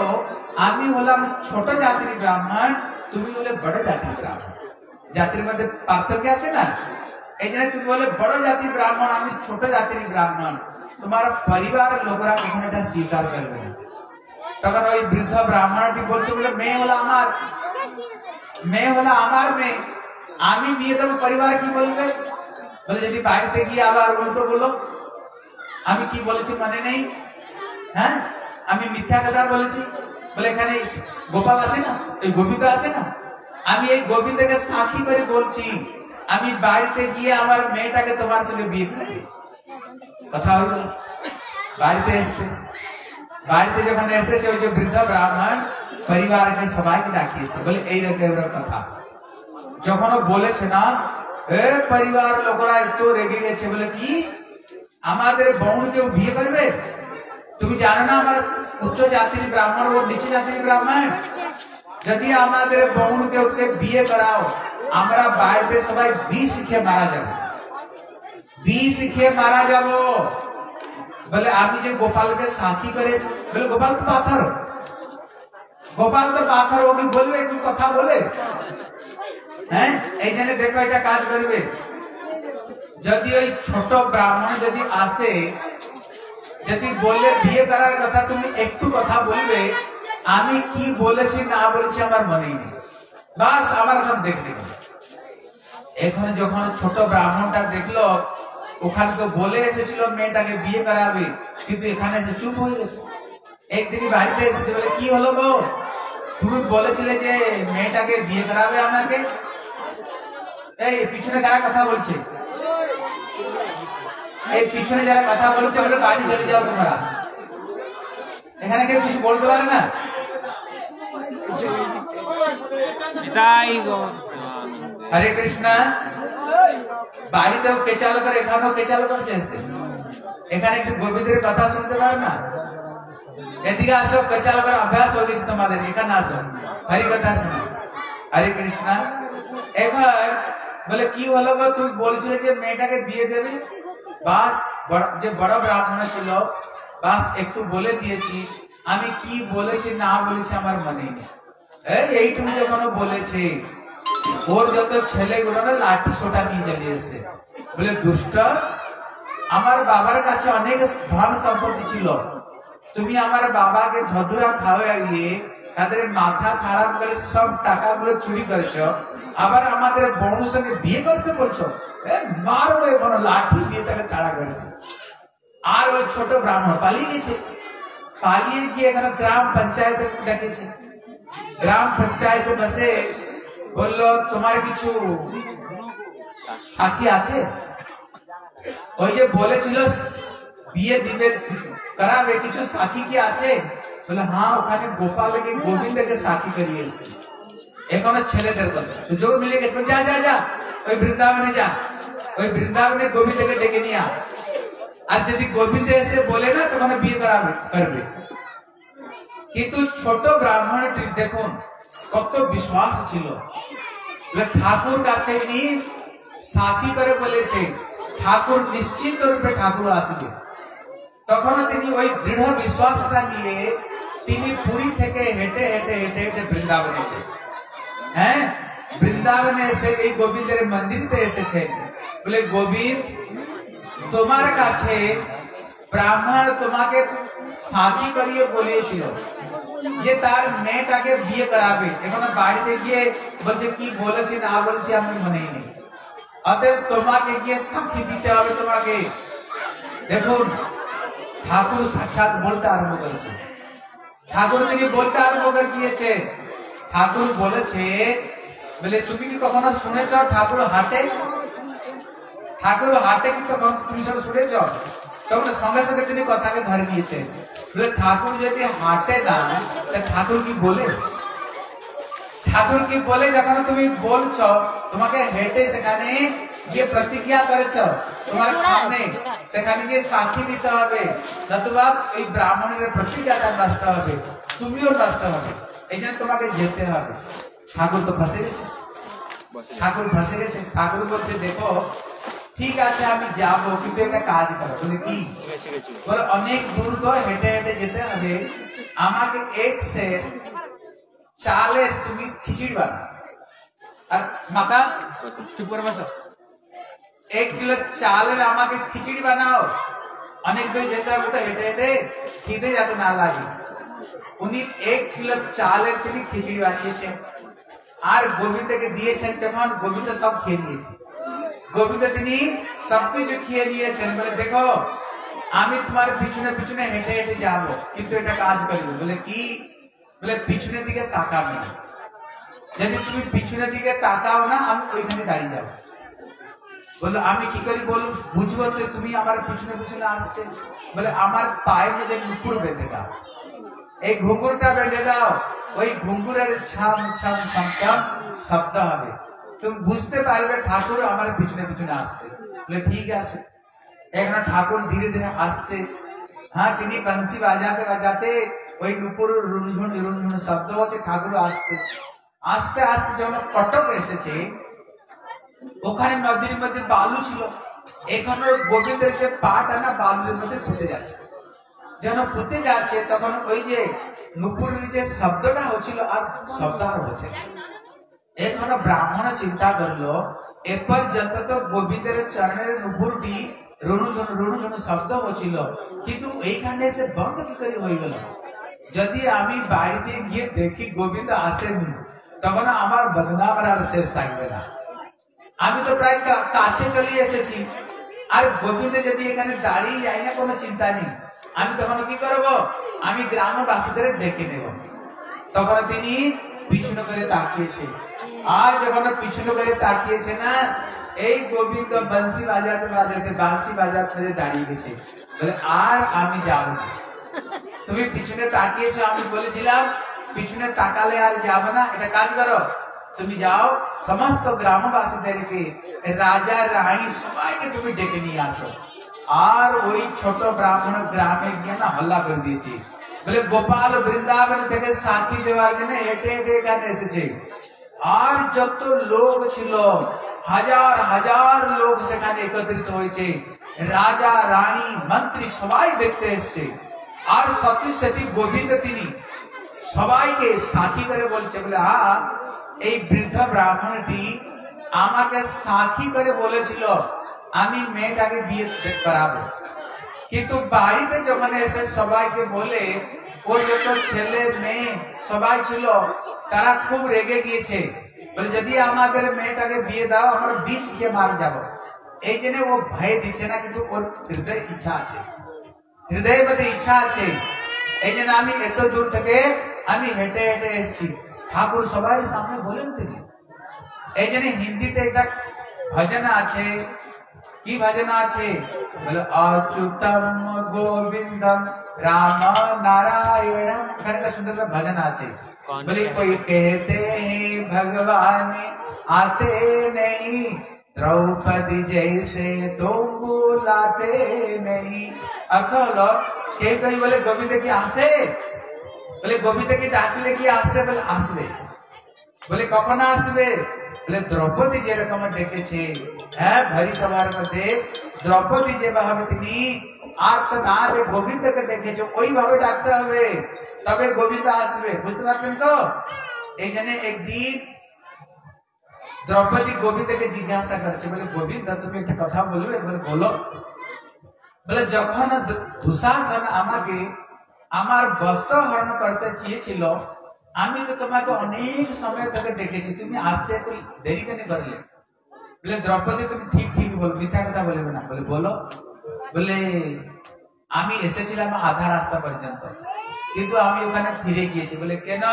আমি হলাম ছোট জাতির ব্রাহ্মণ তুমি হলে বড় জাতির ব্রাহ্মণ জাতির মধ্যে পার্থক্য আছে না এই জন্য তুমি বলে বড় জাতি ব্রাহ্মণ আমি ছোট জাতির ব্রাহ্মণ তোমার পরিবারের লোকেরা কখনো এটা স্বীকার করবে তখন ওই বৃদ্ধ ব্রাহ্মণটি বলছে বলে মেয়ে হলো আমার মেয়ে হলো আমার মেয়ে আমি বিয়ে দেবো পরিবার কি বলবে বলে যদি বাড়িতে গিয়ে আবার উল্টো বলো আমি কি বলেছি মানে নেই হ্যাঁ আমি মিথ্যা কথা বলেছি বলে এখানে গোপাল আছে না এই গোবিন্দ আছে না আমি এই গোবিন্দকে সাক্ষী করে বলছি আমি বাড়িতে গিয়ে আমার মেয়েটাকে তোমার সঙ্গে বিয়ে করে কথা হইল বাড়িতে এসছে বাড়িতে যখন এসেছে ওই যে বৃদ্ধ ব্রাহ্মণ পরিবারকে সবাইকে ডাকিয়েছে বলে এইরকম এরকম কথা যখন ও বলেছে না, এ পরিবার লোকরা একটু রেগে গেছে বলে কি? আমাদের বউনকে ও বিয়ে করবে? তুমি জানো না আমার উচ্চ জাতির ব্রাহ্মণ ও নিচু জাতির ব্রাহ্মণ? যদি আমাদের বউনকে ওকে বিয়ে করাও, আমরা বাড়িতে সবাই বিষ খেয়ে মারা যাব। বিষ খেয়ে মারা যাব। বলে, আমি যে গোপালকে সাক্ষী করেছি। বলে, গোপাল তো পাথর। গোপাল তো পাথর, ও কি বলবে? কি কথা বলে। হ্যাঁ? এই জন্য দেখো এটা কাজ করবে। যদি ওই ছোট ব্রাহ্মণ যদি আসে, যদি বললে বিয়ে করার কথা তুমি একটু কথা বলবে, আমি কি বলেছি না বলেছি আমার মনেই নেই। বাস, আমার সব দেখতে এখন যখন ছোট ব্রাহ্মণটা দেখল, ওখানে তো বলে এসেছিল মেয়েটাকে বিয়ে করাবে, কিন্তু এখানে এসে চুপ হয়ে গেছে। একদিন বাড়িতে এসেছে বলে, কি হলো গো? তুমি বলেছিলে যে মেয়েটাকে বিয়ে করাবে আমাকে? এই পিছনে কারা কথা বলছে। এই পিছনে যারা কথা বলছে বলে বাড়ি চলে যাও তোমরা। এখানে কেউ কিছু বলতে পারে না? হরে কৃষ্ণ। বাড়িতেও কেচাল করে এখানেও কেচাল করছে এসে। এখানে একটু গোবিন্দের কথা শুনতে পারে না? এদিকে আসো কেচাল করে অভ্যাস হয়ে গেছে তোমাদের এখানে আসো। হরি কথা শোনো। হরে কৃষ্ণ। এবার বলে, কি হলো গো? তুই বলছিলে যে মেয়েটাকে বিয়ে দেবে? বাস যে বড় ব্রাহ্মণ ছিল, বাস একটু বলে দিয়েছি, আমি কি বলেছি না বলেছি আমার মনে এই এইটুকু যখন বলেছে। ওর যত না, লাঠি নিয়ে বলে, দুষ্ট, আমার বাবার কাছে অনেক ধন সম্পত্তি ছিল। তুমি আমার বাবাকে ধতুরা খাওয়াইয়ে, তাদের মাথা খারাপ করে সব টাকাগুলো চুরি করেছ। আবার আমাদের বড়ুর সঙ্গে বিয়ে করতে বলছো? মারবো এখন লাঠি দিয়ে তাকে তাড়া করেছে। আর ওই ছোট ব্রাহ্মণ পালিয়ে গেছে। পালিয়ে গিয়ে এখানে গ্রাম পঞ্চায়েতে ডেকেছে গ্রাম পঞ্চায়েতে বসে বলল, তোমার কিছু সাথী আছে? ওই যে বলেছিল, বিয়ে দিবে, করাবে, কিছু সাথী কি আছে? বলে হ্যাঁ ওখানে গোপালকে, গোবিন্দকে সাথী করিয়ে এসেছে। এখনও ছেলেদের কথা। সুযোগ মিলে গেছে। যা যা যা। ওই বৃন্দাবনে যা। ওই বৃন্দাবনে গোবিন্দকে ডেকে নিয়ে আ। আর যদি গোবিন্দ এসে বলে না, তখন বিয়ে করাবে করবে। কিন্তু ছোট ব্রাহ্মণটি দেখুন, কত বিশ্বাস ছিল। ঠাকুর কাছে নিয়ে সাথী করে বলেছে, ঠাকুর নিশ্চিত রূপে ঠাকুর আসবে। তখন তিনি ওই দৃঢ় বিশ্বাসটা নিয়ে তিনি পুরী থেকে হেঁটে হেঁটে হেঁটে হেঁটে বৃন্দাবনে গেলেন। হ্যাঁ বৃন্দাবনে এসে এই গোবিন্দের মন্দিরতে এসেছে বলে গোবিন্দ তোমার কাছে ব্রাহ্মণ তোমাকে সাথী করিয়ে বলিয়েছিল যে তার মেয়েটাকে বিয়ে করাবে এখন বাড়িতে গিয়ে বলছে কি বলেছে না বলেছে আমি মনেই নেই অতএব তোমাকে গিয়ে সাক্ষী দিতে হবে তোমাকে দেখুন ঠাকুর সাক্ষাৎ বলতে আরম্ভ করেছে ঠাকুর তিনি বলতে আরম্ভ করে দিয়েছে ঠাকুর বলেছে, বলে, তুমি কি কখনো শুনেছ ঠাকুর হাটে? ঠাকুর হাটে কি তখন তুমি সব শুনেছ? তখন সঙ্গে সঙ্গে তিনি কথাকে ধরে নিয়েছে বলে, ঠাকুর যদি হাটে না ঠাকুর কি বলে? ঠাকুর কি বলে? যখন তুমি বলছো, তোমাকে হেঁটে সেখানে গিয়ে প্রতিজ্ঞা করেছ, তোমার সামনে সেখানে গিয়ে সাক্ষী দিতে হবে। নতুবা ওই ব্রাহ্মণের প্রতিজ্ঞাটা নষ্ট হবে, তুমিও নষ্ট হবে। এই জন্য তোমাকে যেতে হবে। ঠাকুর তো ফাঁসে গেছে। ঠাকুর ফাঁসে গেছে। ঠাকুর বলছে দেখো ঠিক আছে আমি যাব কিন্তু একটা কাজ করো। বলে কি? বলে অনেক দূর তো হেঁটে হেঁটে যেতে হবে। আমাকে এক সে চালের তুমি খিচুড়ি বানাও। আর মাতা চুপ করে বসো। এক কিলো চালের আমাকে খিচুড়ি বানাও। অনেক দূর যেতে হবে তো হেঁটে হেঁটে খিদে যাতে না লাগে। উনি এক কিলো চালের তিনি খিচুড়ি বানিয়েছেন। আর গোবিন্দকে দিয়েছেন যখন গোবিন্দ সব খেয়ে নিয়েছে। গোবিন্দ তিনি সবকিছু খেয়ে নিয়েছেন বলে, দেখো, আমি তোমার পিছনে পিছনে হেঁটে হেঁটে যাব, কিন্তু এটা কাজ করবে। বলে কি? বলে, পিছনের দিকে তাকাবে না। যদি তুমি পিছনের দিকে তাকাও না, আমি ওইখানে দাঁড়িয়ে যাব। বলল আমি কি করি বল, বুঝব তো তুমি আমার পিছনে পিছনে আসছে। বলে, আমার পায়ে মধ্যে নুপুর বেঁধে দাও। এই ঘুঙ্গুরটা বেঁধে দাও। ওই ঘুঙ্গুরের ছাম ছাম ছাম ছাম শব্দ হবে। তুমি বুঝতে পারবে ঠাকুর আমার পিছনে পিছনে আসছে। বলে, ঠিক আছে। এখানে ঠাকুর ধীরে ধীরে আসছে। হ্যাঁ তিনি বংশী বাজাতে বাজাতে ওই নুপুর রুনঝুন রুনঝুন শব্দ হচ্ছে, ঠাকুর আসছে। আস্তে আস্তে যখন কটক এসেছে, ওখানে নদীর মধ্যে বালু ছিল। এখানে গোবিন্দের যে পাটা না, বালুর মধ্যে ফুটে যাচ্ছে। যেন পুঁতে যাচ্ছে, তখন ওই যে নুপুরের যে শব্দটা হচ্ছিল, আর শব্দ আর হচ্ছে এখন ব্রাহ্মণ চিন্তা করল এ পর্যন্ত তো গোবিন্দের চরণের নুপুরটি রুণুঝুন রুণুঝুন শব্দ হচ্ছিল। কিন্তু এইখানে সে বন্ধ কি করে হয়ে গেল? যদি আমি বাড়িতে গিয়ে দেখি গোবিন্দ আসেনি, তখন আমার বদনাম আর শেষ থাকবে না। আমি তো প্রায় কাছে চলে এসেছি। আর গোবিন্দ যদি এখানে দাঁড়িয়ে যাই না, কোনো চিন্তা নেই। আমি তখন কি করব? আমি গ্রামবাসীদের ডেকে নেব। তখন তিনি পিছনে করে তাকিয়েছে। আর যখন পিছনে করে তাকিয়েছে না, এই গোবিন্দ বংশী বাজাতে বাজাতে, বাঁশি বাজাতে দাঁড়িয়ে গেছে। বলে, আর আমি যাব না। তুমি পিছনে তাকিয়েছো, আমি বলেছিলাম, পিছনে তাকালে আর যাবে না। এটা কাজ করো। তুমি যাও, সমস্ত গ্রামবাসীদেরকে, রাজা, রানী সবাইকে তুমি ডেকে নিয়ে আসো। আর ওই ছোট ব্রাহ্মণ গ্রামে গিয়ে না হল্লা করে দিয়েছি। বলে, গোপাল বৃন্দাবন থেকে সাক্ষী দেওয়ার জন্য হেঁটে হেঁটে এখানে এসেছে। আর যত লোক ছিল, হাজার হাজার লোক সেখানে একত্রিত হয়েছে। রাজা, রানী, মন্ত্রী সবাই দেখতে এসছে। আর সতী সতী গোবিন্দ তিনি। সবাইকে সাক্ষী করে বলছে, বলে হ্যাঁ এই বৃদ্ধ ব্রাহ্মণটি আমাকে সাক্ষী করে বলেছিল। আমি মেয়েটাকে বিয়ে করাবো। কিন্তু বাড়িতে যখন এসে সবাইকে বলে, ওই যত ছেলে মেয়ে, সবাই ছিল, তারা খুব রেগে গিয়েছে। বলে, যদি আমাদের মেয়েটাকে বিয়ে দাও, আমরা বিষ খেয়ে মারা যাব। এই জন্য ও ভয় দিচ্ছে না, কিন্তু ওর হৃদয় ইচ্ছা আছে। হৃদয়ের মধ্যে ইচ্ছা আছে। এই জন্য আমি এত দূর থেকে আমি হেঁটে হেঁটে এসেছি। ঠাকুর সবাই সামনে বলেন তিনি। এই জন্য হিন্দিতে একটা ভজন আছে কি ভজন আছে বলে অচ্যুতম গোবিন্দম রাম নারায়ণম এখানে একটা সুন্দর একটা ভজন আছে বলে कोई कहते हैं भगवान आते नहीं द्रौपदी जैसे तुम बुलाते नहीं अर्थ হলো কেউ কেউ বলে গোবিন্দ কি আসে বলে গোবিন্দ কি ডাকলে কি আসে বলে আসবে বলে কখন আসবে বলে দ্রৌপদী যেরকম ডেকেছে হ্যাঁ ভারী সভার মধ্যে দ্রৌপদী যেভাবে তিনি আর্তনাদে গোবিন্দকে ডেকেছে, ওইভাবে ডাকতে হবে। তবে গোবিন্দ আসবে, বুঝতে পারছেন তো? এই জন্য একদিন দ্রৌপদী গোবিন্দকে জিজ্ঞাসা করছে, বলে, গোবিন্দ, তুমি একটা কথা বলবে? বলে, বলো। বলে, যখন দুঃশাসন আমাকে আমার বস্ত্র হরণ করতে চেয়েছিল, আমি তো তোমাকে অনেক সময় থেকে ডেকেছি, তুমি আসতে দেরি কেন করলে? বলে দ্রৌপদী তুমি ঠিক ঠিক বলো মিথ্যা কথা বলবে না বলে বলো বলে আমি এসেছিলাম আধা রাস্তা পর্যন্ত কিন্তু আমি ওখানে ফিরে গিয়েছি বলে কেন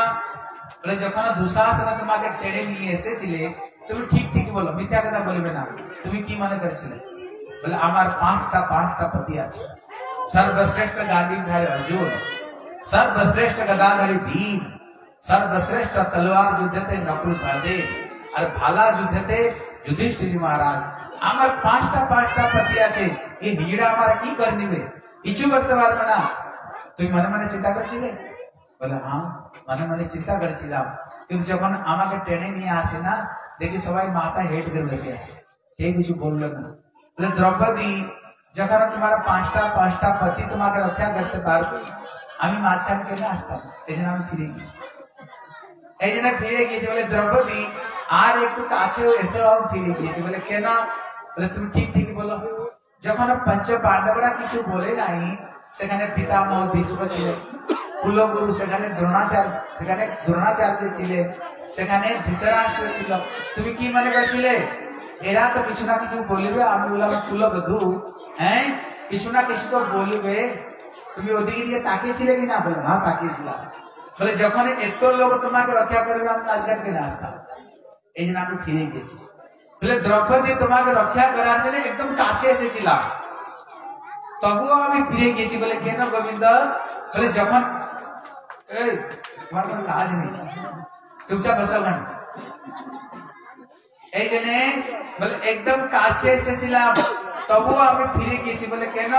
বলে যখন দুঃশাসন তোমাকে টেনে নিয়ে এসেছিলে তুমি ঠিক ঠিক বলো মিথ্যা কথা বলবে না তুমি কি মনে করেছিলে বলে আমার পাঁচটা পাঁচটা পতি আছে সর্বশ্রেষ্ঠ গান্ডীধারী অর্জুন সর্বশ্রেষ্ঠ গদাধারী ভীম সর্বশ্রেষ্ঠ তলোয়ার যুদ্ধতে নকুল সহদেব আর ভালা যুদ্ধতে যুধিষ্ঠির মহারাজ, আমার পাঁচটা পাঁচটা পতি আছে, এই হিজড়া আমার কি করে নিবে? কিছু করতে পারবে না। তুই মনে মনে চিন্তা করছিলে? বলে হ্যাঁ মনে মনে চিন্তা করেছিলাম। কিন্তু যখন আমাকে ট্রেনে নিয়ে আসে না, দেখি সবাই মাথা হেট করে বসে আছে। কেউ কিছু বলল না। বলে, দ্রৌপদী, যখন তোমার পাঁচটা পাঁচটা পতি তোমাকে রক্ষা করতে পারবে, আমি মাঝখানে কেন আসতাম? এই জন্য আমি ফিরে গেছি এই জন্য ফিরে গিয়েছে। বলে, দ্রৌপদী আর একটু কাছে এসেও ফিরে গিয়েছি। বলে, কেন? বলে, তুমি ঠিক ঠিকই বলো। যখন পঞ্চ পাণ্ডবরা কিছু বলে নাই, সেখানে পিতামহ ভীষ্ম ছিলেন। কুলগুরু সেখানে দ্রোণাচার্য সেখানে দ্রোণাচার্য ছিলেন। সেখানে ধৃতরাষ্ট্র ছিল। তুমি কি মনে করছিলে? এরা তো কিছু না কিছু বলবে, আমি বললাম কুলবধূ। হ্যাঁ কিছু না কিছু তো বলবে। তুমি ওদিকে দিয়ে তাকিয়েছিলে কি না? বলে হ্যাঁ তাকিয়েছিলাম। বলে যখন এত লোক তোমাকে রক্ষা করবে, আমি আজকাল কেন আসতাম এই জন্য আমি ফিরে গেছি। বলে, দ্রৌপদী, তোমাকে রক্ষা করার জন্য একদম কাছে এসেছিলাম। তবুও আমি ফিরে গেছি বলে, কেন গোবিন্দ? বলে, যখন এই, তোমার কোনো কাজ নেই। চুপচাপ বসে ওখানে এই জন্যে বলে, একদম কাছে এসেছিলাম। তবুও আমি ফিরে গেছি বলে, কেন?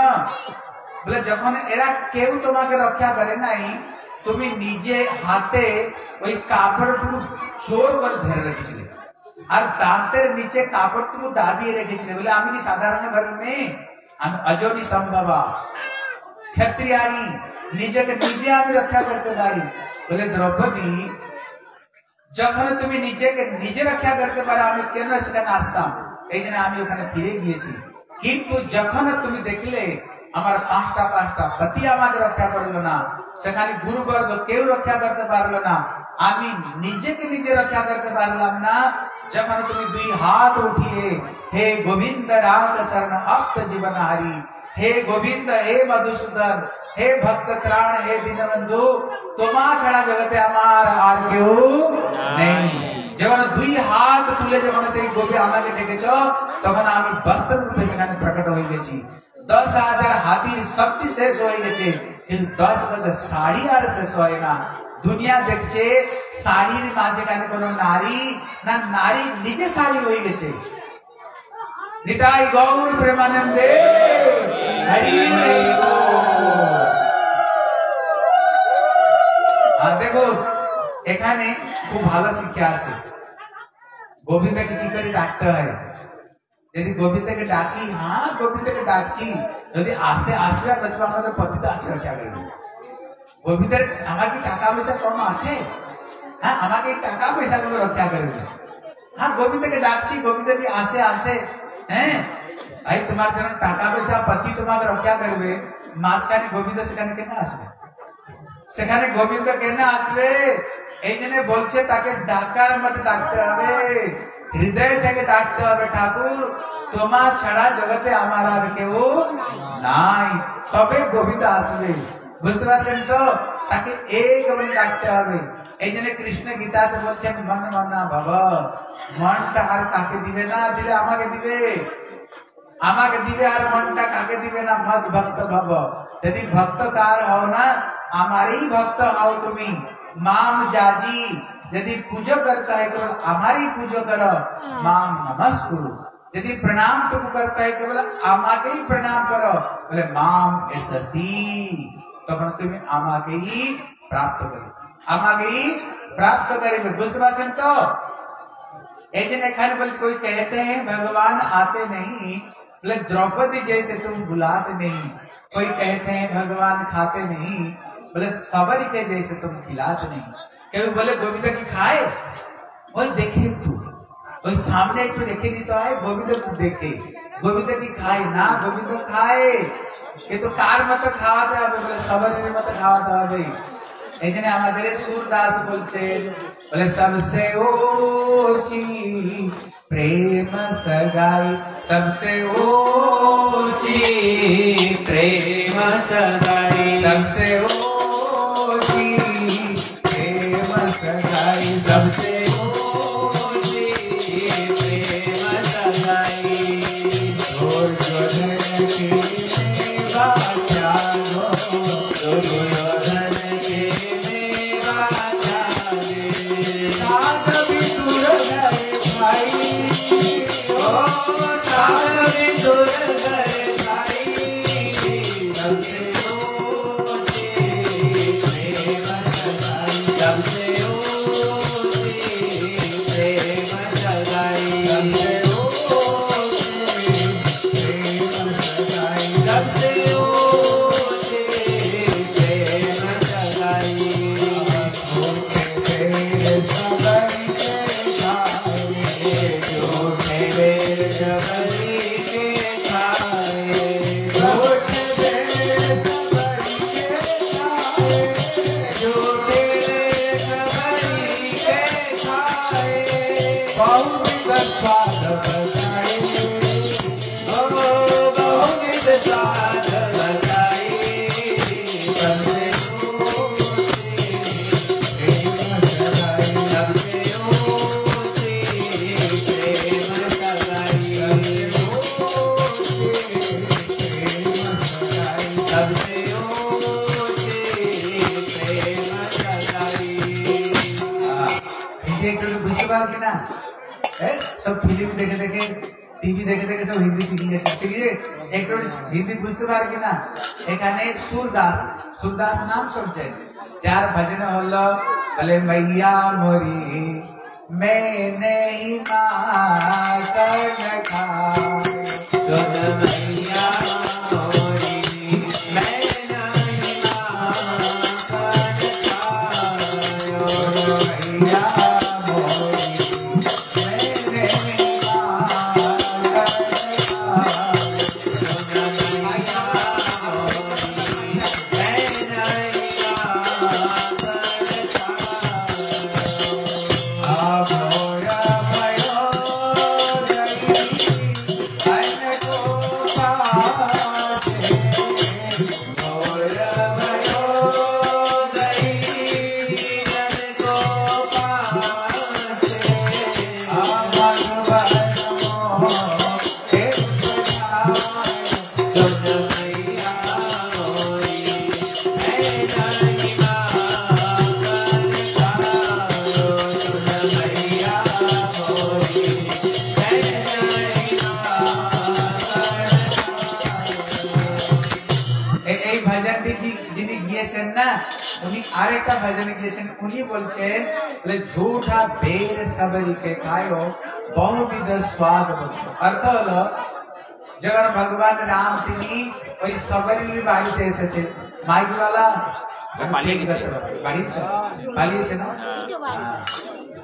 বলে, যখন এরা কেউ তোমাকে রক্ষা করে নাই, তুমি নিজে হাতে ওই কাপড়টুকু জোর করে ধরে রেখেছিলে। আর দাঁতের নিচে কাপড়টুকু দাবিয়ে রেখেছিলে বলে আমি কি সাধারণ ঘরের মেয়ে? আমি অজনী সম্ভবা। ক্ষত্রিয়ানি নিজেকে নিজে আমি রক্ষা করতে পারি। বলে, দ্রৌপদী, যখন তুমি নিজেকে নিজে রক্ষা করতে পারো, আমি কেন সেখানে আসতাম? এই জন্য আমি ওখানে ফিরে গিয়েছি। কিন্তু যখন তুমি দেখলে আমার পাঁচটা পাঁচটা পতি আমাকে রক্ষা করল না। সেখানে গুরুবর্গ কেউ রক্ষা করতে পারল না। আমি নিজেকে নিজে রক্ষা করতে পারলাম না। যখন তুমি দুই হাত উঠিয়ে হে গোবিন্দ রাগ শরণ অপ্ত জীবন হারি হে গোবিন্দ হে মধুসূদন হে ভক্ত ত্রাণ হে দীনবন্ধু তোমা ছাড়া জগতে আমার আর কেউ নেই। যখন দুই হাত তুলে যখন সেই গোপী আমাকে ডেকেছ তখন আমি বস্ত্র রূপে সেখানে প্রকট হয়ে গেছি। দশ হাজার হাতির শক্তি শেষ হয়ে গেছে কিন্তু দশ হাজার শাড়ি আর শেষ হয় না দুনিয়া দেখছে শাড়ির মাঝখানে কোনো নারী না নারী নিজে শাড়ি হয়ে গেছে নিতাই গৌর প্রেমানন্দে আর দেখো এখানে খুব ভালো শিক্ষা আছে গোবিন্দকে কি করে ডাকতে হয় যদি গোবিন্দকে ডাকি হ্যাঁ গোবিন্দকে ডাকছি যদি আসে আসবে আর নচবা আমাদের পতিত আছে করবে গোবিন্দের আমার কি টাকা পয়সা কম আছে হ্যাঁ আমাকে টাকা পয়সা গুলো রক্ষা করবে হ্যাঁ গোবিন্দকে ডাকছি গোবিন্দ যদি আসে আসে হ্যাঁ ভাই তোমার যখন টাকা পয়সা পাতি তোমাকে রক্ষা করবে মাঝখানে গোবিন্দ সেখানে কেন আসবে সেখানে গোবিন্দ কেন আসবে এই জন্য বলছে তাকে ডাকার মতো ডাকতে হবে হৃদয় থেকে ডাকতে হবে, ঠাকুর। তোমার ছাড়া জগতে আমার আর কেউ নাই। তবে গোবিন্দ আসবে। বুঝতে পারছেন তো? তাকে এক বলে ডাকতে হবে। এই জন্য কৃষ্ণ গীতাতে বলছেন, মন মনা ভব। মনটা আর কাকে দিবে না? দিলে আমাকে দিবে। আমাকে দিবে আর মনটা কাকে দিবে না? মত ভক্ত ভব। যদি ভক্ত কার হও না, আমারই ভক্ত হও তুমি। মাম জাজি। यदि पूजा करता है केवल हमारी पूजा करो हाँ। माम नमस्कुरु। यदि प्रणाम तुम करता है केवल आमा के ही प्रणाम करो बोले माम एससी। तो हम तुम्हें आमा के ही प्राप्त करो। आमा के ही प्राप्त करेंगे। बुद्ध बात तो? ऐसे खाली बोले कोई कहते हैं भगवान आते नहीं। बोले द्रौपदी जैसे तुम बुलाते नहीं। कोई कहते हैं भगवान खाते नहीं। बोले सबरी के जैसे तुम खिलाते नहीं। कभी बोले गोविंद की खाए? बोल, देखे तू। बोल, सामने एक देखे, नहीं तो आए। गोविंद को तो देखे। गोविंद की तो खाए। ना गोविंद तो खाए। ये तो कार मत खावा दे अबे बोले सबर में मत खावा दे अबे ऐसे हमारे सूरदास बोलते बोले, सबसे ओची प्रेम सगाई, सबसे ओची प्रेम सगाई, सबसे प्रेम सगाई सबसे হিন্দি বুঝতে পারো কিনা এখানে সুরদাস সুরদাস নাম শুনছেন যার ভজন হলো বলে मैया मोरी मैंने ही माँ कर्ण खाए सुन मैया না উনি আরেকটা ভজনে গিয়েছেন উনি বলছেন ঝুঠা বের সবরিকে খায়ো বহুবিধ স্বাদ অর্থ হলো যখন ভগবান রাম তিনি ওই সবরির বাড়িতে এসেছে মাইকওয়ালা পালিয়ে পালিয়েছে না?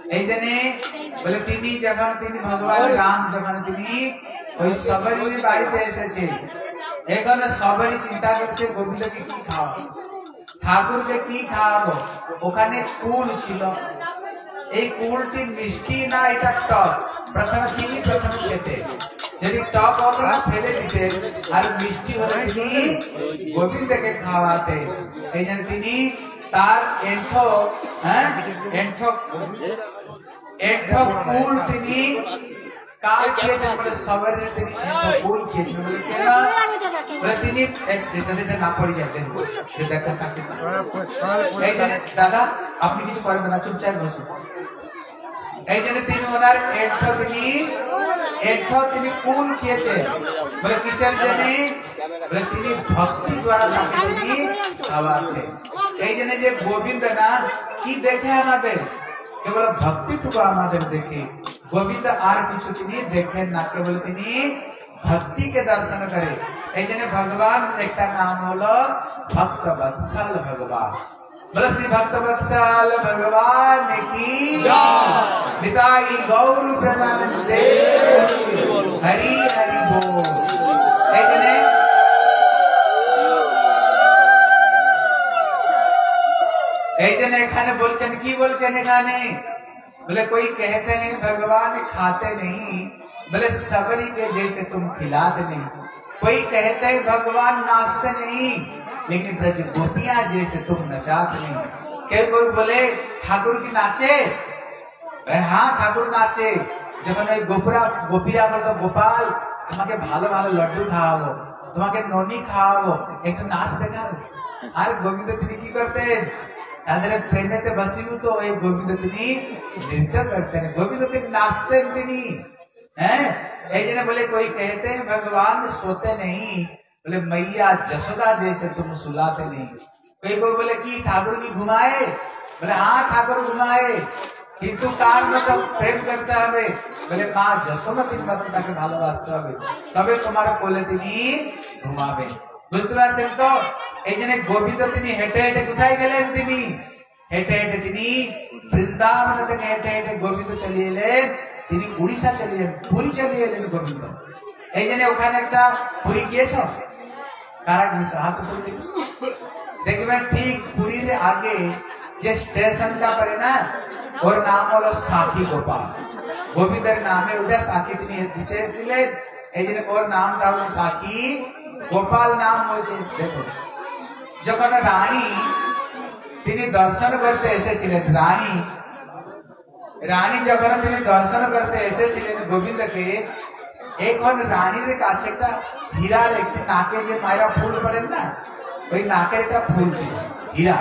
এই জন্য বলে তিনি যখন তিনি ভগবান রাম যখন তিনি ওই সবারই বাড়িতে এসেছে এখানে সবারই চিন্তা করছে গোবিন্দকে কি খাওয়াবো? ঠাকুরকে কি খাওয়াবো? ওখানে কুল ছিল। এই কুলটি মিষ্টি না, এটা টক। প্রথমে তিনি প্রথমে খেতে। যদি টক হতো ফেলে দিতে। আর মিষ্টি হলে তিনি গোবিন্দকে খাওয়াতে। এই জন্য তিনি তার এন্ঠো হ্যাঁ? এন্ঠো এন্ঠো কুল তিনি কাল খেয়েছেন বলে সবারের তিনি এন্ঠো কুল বলে কেন? বলে এক এটা না পড়ে যাবেন দেখা থাকে এই জন্য দাদা আপনি কিছু করবেন না চুপচাপ বসুন। এই জন্য তিনি ওনার তিনি কুল খেয়েছেন বলে কিসের জন্য? বলে তিনি ভক্তি দ্বারা তাকে তিনি খাওয়াচ্ছে এই জন্য যে গোবিন্দ না কি দেখে আমাদের? কেবল ভক্তিটুকু আমাদের দেখে। গোবিন্দ আর কিছু তিনি দেখেন না কেবল তিনি ভক্তিকে দর্শন করে এই জন্য ভগবান একটা নাম হলো ভক্ত বৎসল ভগবান बोलो श्री भक्त वत्सल भगवान की निताई गौर प्रेमानंदे हरि हरि बोल এই জন্যে এই জন্য এখানে বলছেন কি বলছেন এখানে बोले कोई कहते हैं भगवान खाते नहीं बोले सबरी के जैसे तुम खिलाते नहीं कोई कहते हैं भगवान नाचते नहीं लेकिन ब्रज गोपियां जैसे तुम नचाते नहीं के कोई बोले ठाकुर की नाचे বলে, হ্যাঁ ঠাকুর নাচে যখন ওই গোপুরা গোপীরা বলতো গোপাল তোমাকে ভালো ভালো লড্ডু খাওয়াবো তোমাকে ননি খাওয়াবো একটু নাচ দেখাবো আর গোবিন্দ তিনি কি করতেন তাদের প্রেমেতে বসিলু তো ওই গোবিন্দ তিনি নৃত্য করতেন গোবিন্দ তিনি নাচতেন তিনি हैं এই জন্য বলে कोई कहते हैं भगवान सोते नहीं बोले मैया जसोदा जैसे तुम सुलाते नहीं कोई कोई बोले कि ठाकुर की घुमाए बोले हाँ ठाकुर घुमाए কিন্তু কার মতো প্রেম করতে হবে বলে মা যশোমতির মতো তাকে ভালোবাসতে হবে তবে তোমার কোলে তিনি ঘুমাবে বুঝতে পারছেন তো, এই জন্য গোবিন্দ তিনি হেঁটে হেঁটে কোথায় গেলেন তিনি? হেঁটে হেঁটে তিনি বৃন্দাবন থেকে হেঁটে হেঁটে গোবিন্দ চলে এলেন, তিনি উড়িষ্যা চলে এলেন, পুরী চলে এলেন গোবিন্দ এই জন্য ওখানে একটা পুরী গিয়েছ কারা গিয়েছ হাত উপরে দেখবেন ঠিক পুরীর আগে যে স্টেশনটা পড়ে না, ওর নাম হলো সাখী গোপাল। গোবিন্দের নামে ওটা সাখী তিনি দিতে এসেছিলেন, এই জন্য ওর নামটা হচ্ছে সাখী গোপাল নাম হয়েছে দেখো যখন রানী তিনি দর্শন করতে এসেছিলেন রানী রানী যখন তিনি দর্শন করতে এসেছিলেন গোবিন্দকে এখন রানীর কাছে একটা হীরার একটি নাকে যে মায়েরা ফুল করেন না ওই নাকের একটা ফুল ছিল হীরা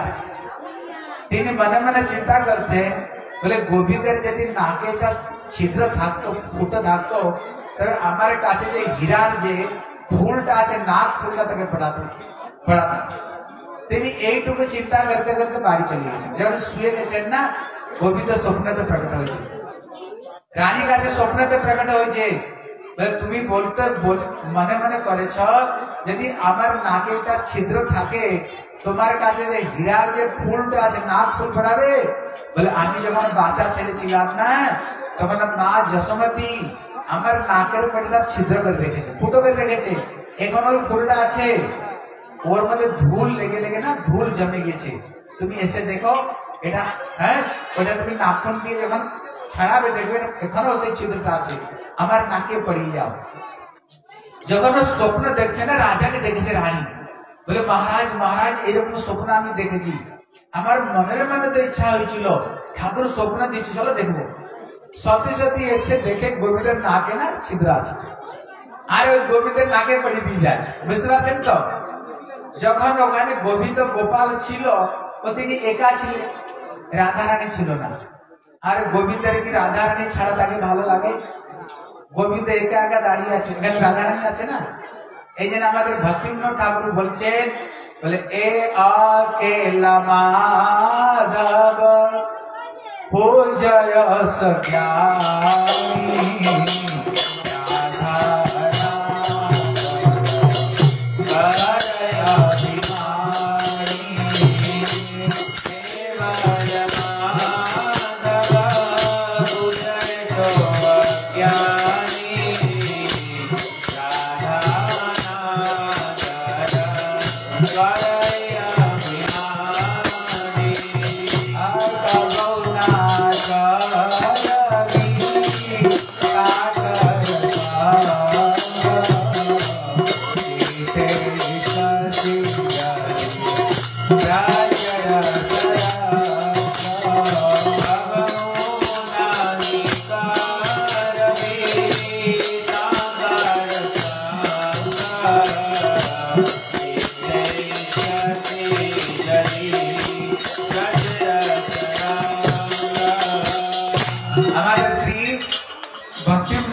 তিনি মনে মনে চিন্তা করতেন বলে গোবিন্দের যদি নাকে একটা ছিদ্র থাকতো ফুটো থাকতো তবে আমার কাছে যে হীরার যে ফুলটা আছে নাক ফুলটা তাকে পড়াতে পড়াতাম তিনি এইটুকু চিন্তা করতে করতে বাড়ি চলে গেছেন যখন শুয়ে গেছেন না গোবিন্দ স্বপ্নতে প্রকট হয়েছে রানীর কাছে স্বপ্নতে প্রকট হয়েছে তুমি বলতে বল- মনে মনে করেছ যদি আমার নাকে ছিদ্র থাকে তোমার কাছে যে হীরার যে ফুলটা আছে নাক ফুল পড়াবে বলে আমি যখন বাচ্চা ছেলে ছিলাম না তখন মা যশোমতী আমার নাকের উপর ছিদ্র করে রেখেছে, ফুটো করে রেখেছে। এখন ওই ফুলটা আছে। ওর মধ্যে ধুল লেগে লেগে না, ধুল জমে গেছে। তুমি এসে দেখো, এটা হ্যাঁ ওটা তুমি নাখুন দিয়ে যখন ছাড়াবে, দেখবে এখনও সেই ছিদ্রটা আছে। আমার নাকে পড়িয়ে যাও। যখন ও স্বপ্ন দেখছে না, রাজাকে ডেকেছে রানী। বলে, মহারাজ মহারাজ, এরকম স্বপ্ন আমি দেখেছি। আমার মনের মধ্যে তো ইচ্ছা হয়েছিল, ঠাকুর স্বপ্ন দিচ্ছে, চলো দেখব। সত্যি সত্যি এসে দেখে গোবিন্দের নাকে না ছিদ্র আছে। আর ওই গোবিন্দের নাকে পড়িয়ে দিয়ে যায়। বুঝতে পারছেন তো? যখন ওখানে গোবিন্দ গোপাল ছিল, ও তিনি একা ছিলেন। রাধারানী ছিল না। আর গোবিন্দের কি রাধারানী ছাড়া তাকে ভালো লাগে? গোবিন্দ একা একা দাঁড়িয়ে আছে। এখানে রাধারানী আছে না? এই জন্য আমাদের ভক্তিবিনোদ ঠাকুর বলছেন, বলে, এ हो जया सजा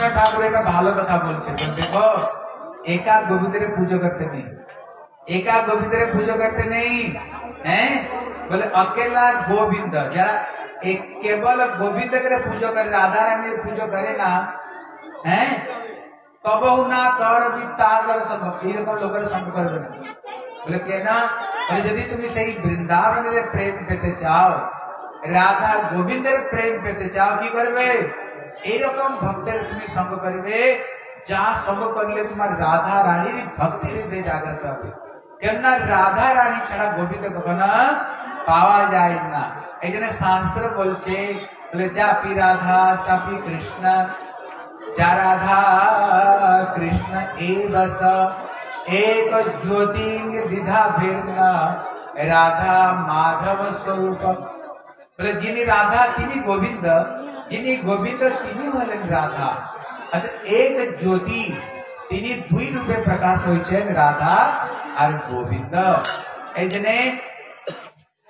সজ্ঞানী ঠাকুর এটা ভালো কথা বলছে তো দেখো একা গোবিন্দের পুজো করতে নেই একা গোবিন্দের পুজো করতে নেই হ্যাঁ বলে अकेला গোবিন্দ যারা এক কেবল গোবিন্দ করে পুজো করে রাধা রানীর পুজো করে না হ্যাঁ কবহু না কর বি তাগর সঙ্গ এইরকম লোকের সঙ্গ করবে না বলে কেন বলে যদি তুমি সেই বৃন্দাবনের প্রেম পেতে চাও রাধা গোবিন্দের প্রেম পেতে চাও কি করবে এইরকম ভক্তের তুমি সঙ্গ করবে, যা সঙ্গ করলে তোমার রাধা রানীর ভক্তি হৃদয় জাগ্রত হবে। কেননা রাধা রানী ছাড়া গোবিন্দ কখনো পাওয়া যায় না। এই জন্য শাস্ত্র বলছে, বলে জাপি রাধা সাপি কৃষ্ণ, যা রাধা কৃষ্ণ, এ বস, এক জ্যোতিং দ্বিধা ভিন্ন, রাধা মাধব স্বরূপ বলে, যিনি রাধা, তিনি গোবিন্দ। যিনি গোবিন্দ তিনি হলেন রাধা অর্থাৎ এক জ্যোতি তিনি দুই রূপে প্রকাশ হয়েছেন রাধা আর গোবিন্দ এই জন্য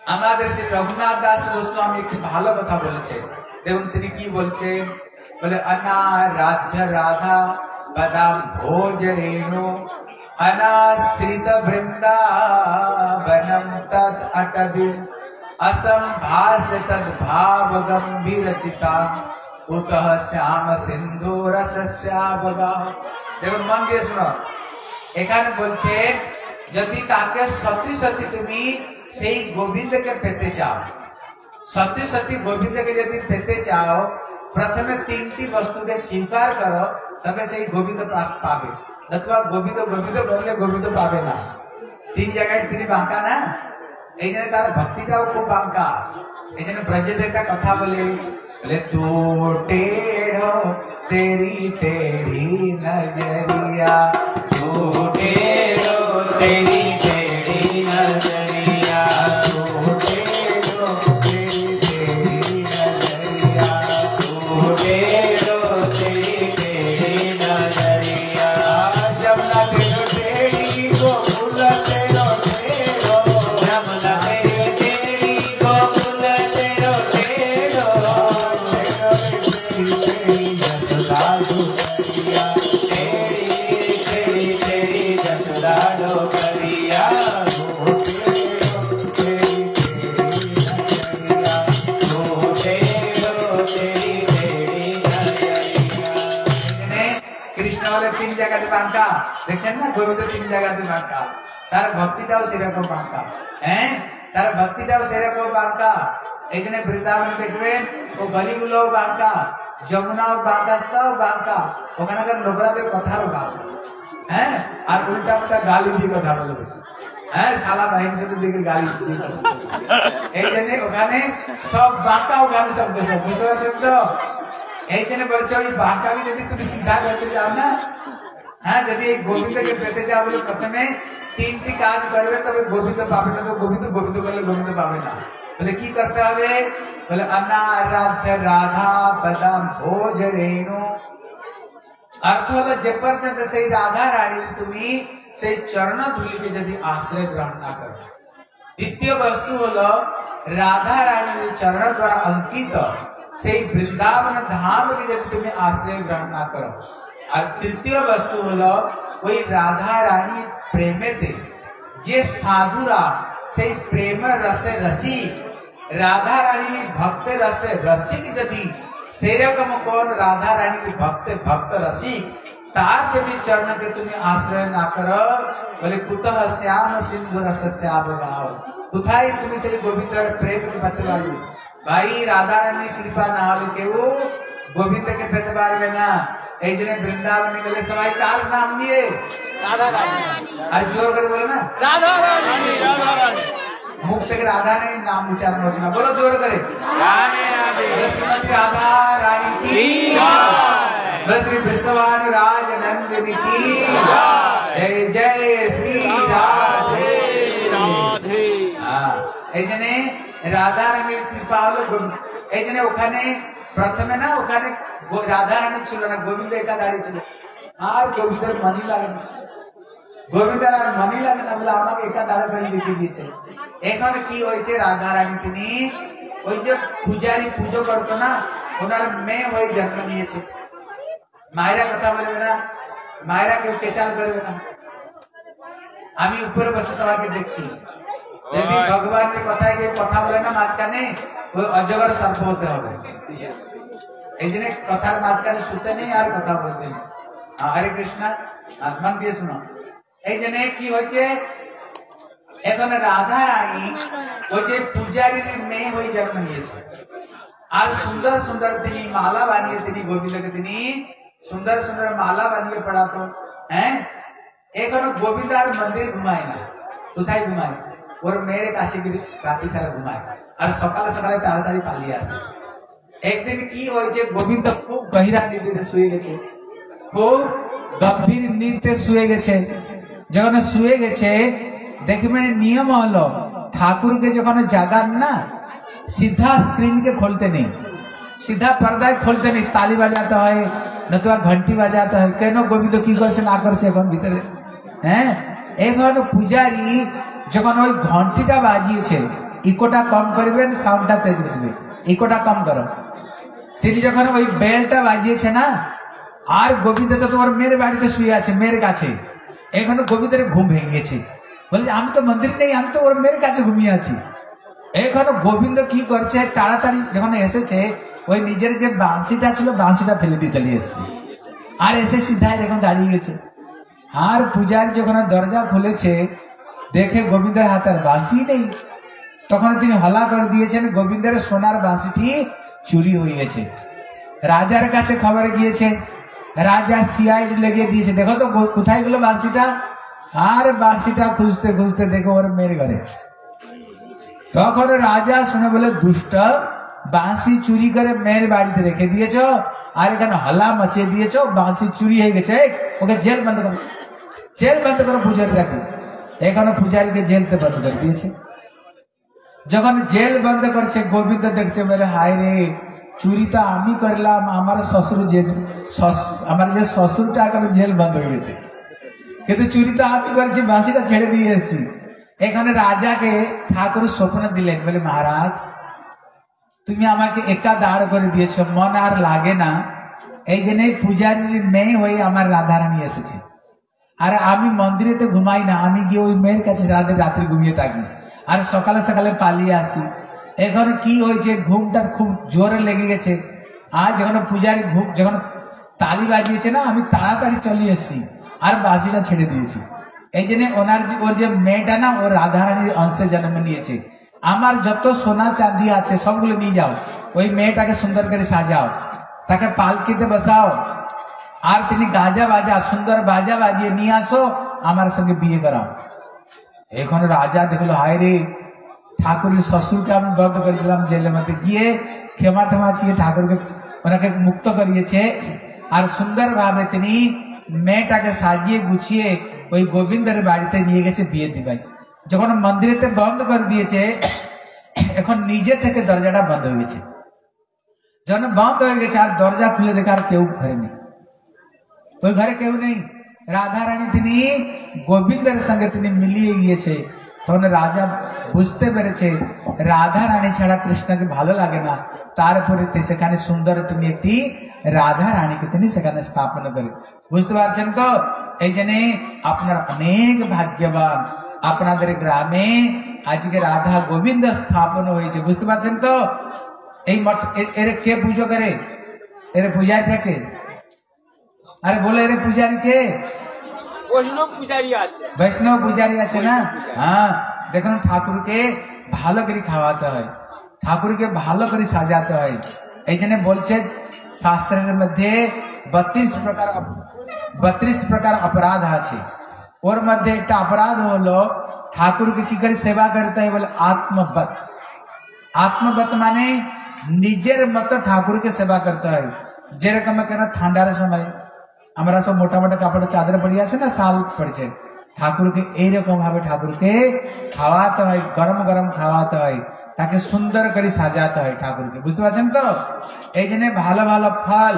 আমাদের শ্রী রঘুনাথ দাস গোস্বামী একটি ভালো কথা বলেছে দেখুন তিনি কি বলছেন বলে অনারাধ্য রাধা পদাম ভোজ রেণু অনাশ্রিত বৃন্দাবনম তদ অটবি असंभास तद भाव गंभीर चिता उतः श्याम सिंधु रस শ্যাবগা দেখুন মন দিয়ে শুনো এখানে বলছে যদি তাকে সত্যি সত্যি তুমি সেই গোবিন্দকে পেতে চাও সত্যি সত্যি গোবিন্দকে যদি পেতে চাও প্রথমে তিনটি বস্তুকে স্বীকার করো তবে সেই গোবিন্দ পা- পাবে অথবা গোবিন্দ গোবিন্দ বললে গোবিন্দ পাবে না তিন জায়গায় তিনি বাঁকা না এইখানে তার ভক্তিটাও খুব বাঁকা এই জন্য ব্রজেতে একটা কথা বলে বলে তো টেঢ়ো তেরি টেঢ়ি নজরিয়া তো টেঢ়ো তেরি বাঁকা তার ভক্তিটাও সেরকম বাঁকা হ্যাঁ? তার ভক্তিটাও সেরকম বাঁকা এই বৃন্দাবন দেখবেন, ও গলিগুলো বাঁকা যমুনাও বাঁকা সব বাঁকা ওখানকার লোকরাদের কথারও বাঁকা হ্যাঁ? আর উল্টা উল্টা গালি দিয়ে কথা বলবে হ্যাঁ? সালা বাহিনী সাথে দিকে গালি। এই জন্য ওখানে সব বাঁকা ওখানে শব্দ সব বুঝতে পারছেন তো এই জন্য বলছে, ওই বাঁকাকে যদি তুমি সিধা করতে চাও না হ্যাঁ যদি এই গোবিন্দকে পেতে চাও বলে প্রথমে তিনটি কাজ করবে তবে গোবিন্দ পাবে না তো গোবিন্দ গোবিন্দ করলে গোবিন্দ পাবে না বলে কি করতে হবে বলে অনারাধ্য রাধা পদম ভোজ রেণু অর্থ হলো যে পর্যন্ত সেই রাধা রানী তুমি সেই চরণ ধুলিকে যদি আশ্রয় গ্রহণ না করো দ্বিতীয় বস্তু হলো রাধা রানীর চরণ দ্বারা অঙ্কিত সেই বৃন্দাবন ধামকে যদি তুমি আশ্রয় গ্রহণ না করো আর তৃতীয় বস্তু হলো ওই রাধা রানী প্রেমেতে যে সাধুরা সেই প্রেম রসে রসি রাধা রানী ভক্ত রসে রসিক যদি সেরকম কোন রাধা রানী ভক্ত ভক্ত রসিক তার যদি চরণকে তুমি আশ্রয় না করো বলে কুতঃ শ্যাম সিন্ধু রস শ্যাম গাও কোথায় তুমি সেই গোবিন্দর প্রেম পেতে পারবে ভাই রাধা রানীর কৃপা না হলে কেউ গোবিন্দকে পেতে পারবে না এই জন্য বৃন্দাবনে গেলে সবাই কার নাম নিয়ে আর জোর করে বলে না মুখ থেকে রাধা রানীর নাম উচ্চারণ হচ্ছে না বলো জোর করে বলে শ্রীমতী রাধা রানী কি বলে শ্রী বিশ্বভানু রাজ নন্দিনী কি জয় জয় শ্রী রাধে হ্যাঁ, এই জন্য রাধা রানীর কৃপা হলো গোবিন্দ এই জন্য ওখানে প্রথমে না ওখানে গো- রাধা রানী ছিল না গোবিন্দ একা দাঁড়িয়ে ছিল। আর গোবিন্দের মানি লাগে না। গোবিন্দের আর মানি লাগে না বলে আমাকে একা দাঁড়া করে লিখে দিয়েছে। এখন কি হয়েছে রাধা রানী তিনি ওই যে পূজারি পুজো করতো না ওনার মেয়ে হয়ে জন্ম নিয়েছে। মায়েরা কথা বলবে না মায়েরা কেউ চেচাল করবে না। আমি উপরে বসে সবাইকে দেখছি। যদি ভগবানের কথায় কেউ কথা বলে না মাঝখানে অজগর সর্প হতে হবে। এই জন্য কথার মাঝখানে শুতে নেই আর কথা বলতে নেই। হরে কৃষ্ণ আসমান দিয়ে শুনো। এই জন্য কি হয়েছে? এখন রাধা রানী ওই যে পূজারীর মেয়ে হয়ে জন্ম নিয়েছে। আর সুন্দর সুন্দর তিনি মালা বানিয়ে তিনি গোবিন্দকে তিনি সুন্দর সুন্দর মালা বানিয়ে পড়াতো। হ্যাঁ? এখনও গোবিন্দ আর মন্দির ঘুমায় না। কোথায় ঘুমায়? ওর মেয়ের কাছে রাতে সারা ঘুমায়। আর সকালে সকালে তাড়াতাড়ি পালিয়ে আসে। একদিন কি হয়েছে, গোবিন্দ খুব গহিরা নিদ্রে শুয়ে গেছে। খুব গভীর নিতে শুয়ে গেছে। যখন শুয়ে গেছে, দেখবেন নিয়ম হলো, ঠাকুরকে যখন জাগান না, সিধা স্ক্রিনকে খোলতে নেই। সিধা পর্দায় খুলতে নেই, তালি বাজাতে হয়, নতুবা ঘন্টি বাজাতে হয়। কেন গোবিন্দ কি করছে, না করছে এখন ভিতরে? হ্যাঁ? এখন পূজারী যখন ওই ঘন্টিটা বাজিয়েছে ইকোটা কম করবেন সাউন্ডটা তেজ করবে। ইকোটা কম করো। তিনি যখন ওই বেলটা বাজিয়েছে না আর গোবিন্দ তো তোমার মেয়ের বাড়িতে শুয়ে আছে মেয়ের কাছে। এখনও গোবিন্দের ঘুম ভেঙে গেছে বলে যে, আমি তো মন্দির নেই আমি তো ওর মেয়ের কাছে ঘুমিয়ে আছি। এখনও গোবিন্দ কি করছে তাড়াতাড়ি যখন এসেছে ওই নিজের যে বাঁশিটা ছিল বাঁশিটা ফেলে দিয়ে চলে এসেছে। আর এসে সিধাই এখন দাঁড়িয়ে গেছে। আর পূজার যখন দরজা খুলেছে দেখে গোবিন্দের হাতের বাঁশি নেই। তখন তিনি হলা করে দিয়েছেন, গোবিন্দের সোনার বাঁশিটি চুরি হয়েছে। রাজার কাছে খবর গিয়েছে, রাজা সিআইডি লেগে দিয়েছে। দেখো তো কোথায় গেলো বাঁশিটা? আর বাঁশিটা খুঁজতে খুঁজতে দেখো ওর মেয়ের ঘরে। তখন রাজা শুনে বলে, দুষ্ট, বাঁশি চুরি করে মেয়ের বাড়িতে রেখে দিয়েছ, আর এখানে হলা মচিয়ে দিয়েছ, বাঁশি চুরি হয়ে গেছে। ওকে জেল বন্ধ করো। জেল বন্ধ করো পূজারি রাখো। এখনও পূজারীকে জেলতে বন্ধ করে দিয়েছে যখন জেল বন্ধ করছে, গোবিন্দ দেখছে, বলে হায় রে চুরি তো আমি করলাম, আমার শ্বশুর যে আমার যে শ্বশুরটা এখন জেল বন্ধ হয়ে গেছে কিন্তু চুরি তো আমি করেছি, বাঁশিটা ছেড়ে দিয়ে এসেছি। এখানে রাজাকে ঠাকুর স্বপ্ন দিলেন, বলে, মহারাজ, তুমি আমাকে একা দাঁড় করে দিয়েছ, মন আর লাগে না। এই জন্য পূজারীর মেয়ে হয়ে আমার রাধারানী এসেছে। আর আমি মন্দিরে তো ঘুমাই না, আমি গিয়ে ওই মেয়ের কাছে রাতে রাত্রি ঘুমিয়ে থাকি। আর সকালে সকালে পালিয়ে আসি। এখন কি হয়েছে? ঘুমটা খুব জোরে লেগে গেছে। আজ যখন পূজারি ঘুম যখন তালি বাজিয়েছে না, আমি তাড়াতাড়ি চলে এসেছি। আর বাসিটা ছেড়ে দিয়েছি। এই জন্য ওনার ওর যে মেয়েটা না ওর রাধারানীর অংশে জন্ম নিয়েছে। আমার যত সোনা চাঁদি আছে, সবগুলো নিয়ে যাও। ওই মেয়েটাকে সুন্দর করে সাজাও। তাকে পালকিতে বসাও। আর তিনি গাজা বাজা, সুন্দর বাজা বাজিয়ে নিয়ে আসো, আমার সঙ্গে বিয়ে করাও। এখন রাজা দেখল, হায় রে, ঠাকুরের শ্বশুরকে আমি বন্ধ করে দিলাম জেলের মধ্যে। গিয়ে ক্ষমা ঠেমা চিয়ে ঠাকুরকে, ওনাকে মুক্ত করিয়েছে। আর সুন্দর ভাবে তিনি মেয়েটাকে সাজিয়ে গুছিয়ে ওই গোবিন্দের বাড়িতে নিয়ে গেছে বিয়ে দিবাই। যখন মন্দিরেতে বন্ধ করে দিয়েছে, এখন নিজে থেকে দরজাটা বন্ধ হয়ে গেছে। যখন বন্ধ হয়ে গেছে, আর দরজা খুলে দেখে আর কেউ ঘরে নেই। ওই ঘরে কেউ নেই রাধা রানী তিনি গোবিন্দের সঙ্গে তিনি মিলিয়ে গিয়েছে তখন রাজা বুঝতে পেরেছে রাধা রানী ছাড়া কৃষ্ণকে ভালো লাগে না তারপরে সেখানে সুন্দর তিনি একটি রাধা রানীকে তিনি সেখানে স্থাপন করে বুঝতে পারছেন তো এই জন্য আপনার অনেক ভাগ্যবান আপনাদের গ্রামে আজকে রাধা গোবিন্দ স্থাপন হয়েছে বুঝতে পারছেন তো এই মঠ এর- কে পুজো করে এর পূজারিটাকে আরে বলে রে পূজারি কে বৈষ্ণব পূজারি আছে বৈষ্ণব পূজারি আছে না হ্যাঁ দেখুন ঠাকুরকে ভালো করে খাওয়াতে হয় ঠাকুরকে ভালো করে সাজাতে হয় এই জন্য বলছে শাস্ত্রের মধ্যে বত্রিশ প্রকার বত্রিশ প্রকার অপরাধ আছে ওর মধ্যে একটা অপরাধ হলো ঠাকুরকে কি করে সেবা করতে হয় বলে আত্মবত আত্মবত মানে নিজের মতো ঠাকুরকে সেবা করতে হয় যেরকম কেন ঠান্ডার সময় আমরা সব মোটা মোটা কাপড়ের চাদর পড়ে আছে না শাল পড়ছে ঠাকুরকে এইরকম ভাবে ঠাকুরকে খাওয়াতে হয়, গরম গরম খাওয়াতে হয়, তাকে সুন্দর করে সাজাতে হয় ঠাকুরকে। বুঝতে পারছেন তো? এই জন্য ভালো ভালো ফল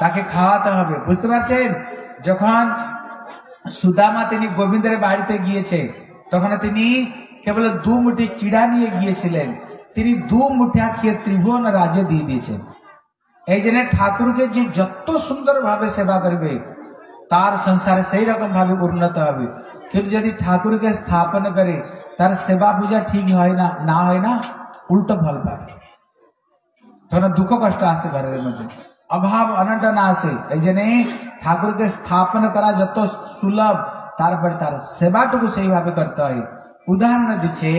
তাকে খাওয়াতে হবে। বুঝতে পারছেন? যখন সুদামা তিনি গোবিন্দের বাড়িতে গিয়েছে, তখন তিনি কেবল দু মুঠি চিড়া নিয়ে গিয়েছিলেন। তিনি দু মুঠা খেয়ে ত্রিভুবন রাজ্য দিয়ে দিয়েছেন। এই জন্য ঠাকুরকে যে যত সুন্দর ভাবে সেবা করবে, তার সংসারে সেই রকম ভাবে উন্নত হবে। কিন্তু যদি ঠাকুরকে স্থাপন করে, তার সেবা পূজা ঠিক হয় না না হয় না, উল্টো ফল পাবে। তখন দুঃখ কষ্ট আসে ঘরের মধ্যে। অভাব অনটন আসে। এই জন্য ঠাকুরকে স্থাপন করা যত সুলভ, তারপরে তার সেবাটুকু সেইভাবে করতে হয়। উদাহরণ দিচ্ছে,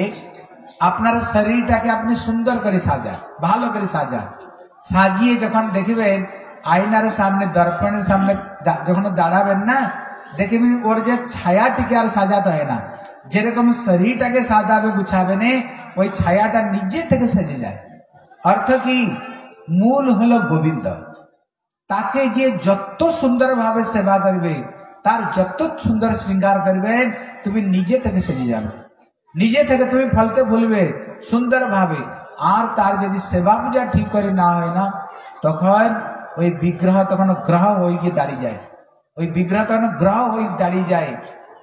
আপনার শরীরটাকে আপনি সুন্দর করে সাজা ভালো করে সাজা সাজিয়ে যখন দেখবেন, আয়নার সামনে, দর্পণের সামনে যখন দাঁড়াবেন না, দেখবেন ওর যে ছায়াটিকে আর সাজাতে হয় না। যেরকম শরীরটাকে সাজাবে, গুছাবে ওই ছায়াটা নিজে থেকে সেজে যায়। অর্থ কি? মূল হলো গোবিন্দ। তাকে যে যত সুন্দর ভাবে সেবা করবে, তার যত সুন্দর শৃঙ্গার করবে তুমি নিজে থেকে সেজে যাবে। নিজে থেকে তুমি ফলতে ভুলবে সুন্দর ভাবে আর তার যদি সেবা পূজা ঠিক করে না হয় না, তখন ওই বিগ্রহ তখন গ্রহ হয়ে গিয়ে দাঁড়িয়ে যায়। ওই বিগ্রহ তখন গ্রহ হয়ে দাঁড়িয়ে যায়।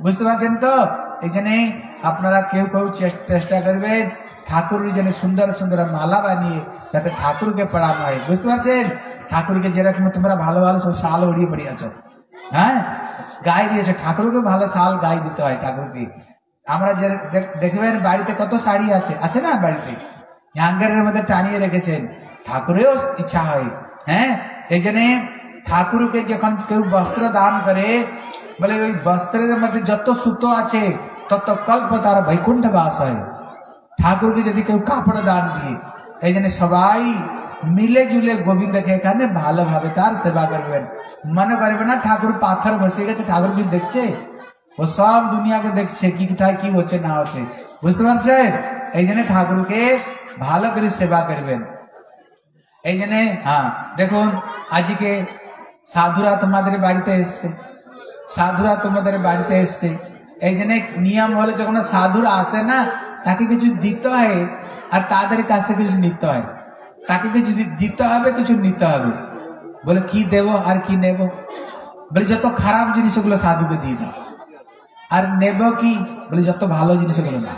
বুঝতে পারছেন তো? এই এখানে আপনারা কেউ কেউ চেষ্টা করবেন ঠাকুর যেন সুন্দর সুন্দর মালা বানিয়ে যাতে ঠাকুরকে পড়ানো হয়। বুঝতে পারছেন? ঠাকুরকে যেরকম তোমরা ভালো ভালো সব শাল উড়িয়ে পড়িয়েছ হ্যাঁ? গায়ে দিয়েছে। ঠাকুরকে ভালো শাল গায়ে দিতে হয় ঠাকুরকে। আমরা যে দেখ- দেখবেন বাড়িতে কত শাড়ি আছে। আছে না বাড়িতে? হ্যাঙ্গারের মধ্যে টানিয়ে রেখেছেন। ঠাকুরেও ইচ্ছা হয় হ্যাঁ? এই জন্য ঠাকুরকে যখন কেউ বস্ত্র দান করে, বলে ওই বস্ত্রের মধ্যে যত সুতো আছে, তত কল্প তার বৈকুণ্ঠ বাস হয়। ঠাকুরকে যদি কেউ কাপড় দান দিয়ে, এই জন্য সবাই মিলে জুলে গোবিন্দকে এখানে ভালোভাবে তার সেবা করবেন। মনে করবে না, ঠাকুর পাথর বসে গেছে, ঠাকুর কি দেখছে? ও সব দুনিয়াকে দেখছে, কি কোথায়, কি হচ্ছে, না হচ্ছে। বুঝতে পারছেন? এই জন্য ঠাকুরকে ভালো করে সেবা করবেন। এই জন্য হ্যাঁ দেখুন, আজকে সাধুরা তোমাদের বাড়িতে এসছে। সাধুরা তোমাদের বাড়িতে এসছে। এই জন্য নিয়ম হলে যখন সাধুরা আসে না, তাকে কিছু দিতে হয় আর তাদের কাছে কিছু নিতে হয়। তাকে কিছু দিতে হবে, কিছু নিতে হবে। বলে, কি দেব আর কি নেব? বলে, যত খারাপ জিনিসগুলো সাধুকে দিয়ে দাও। আর নেব কি? বলে, যত ভালো জিনিসগুলো না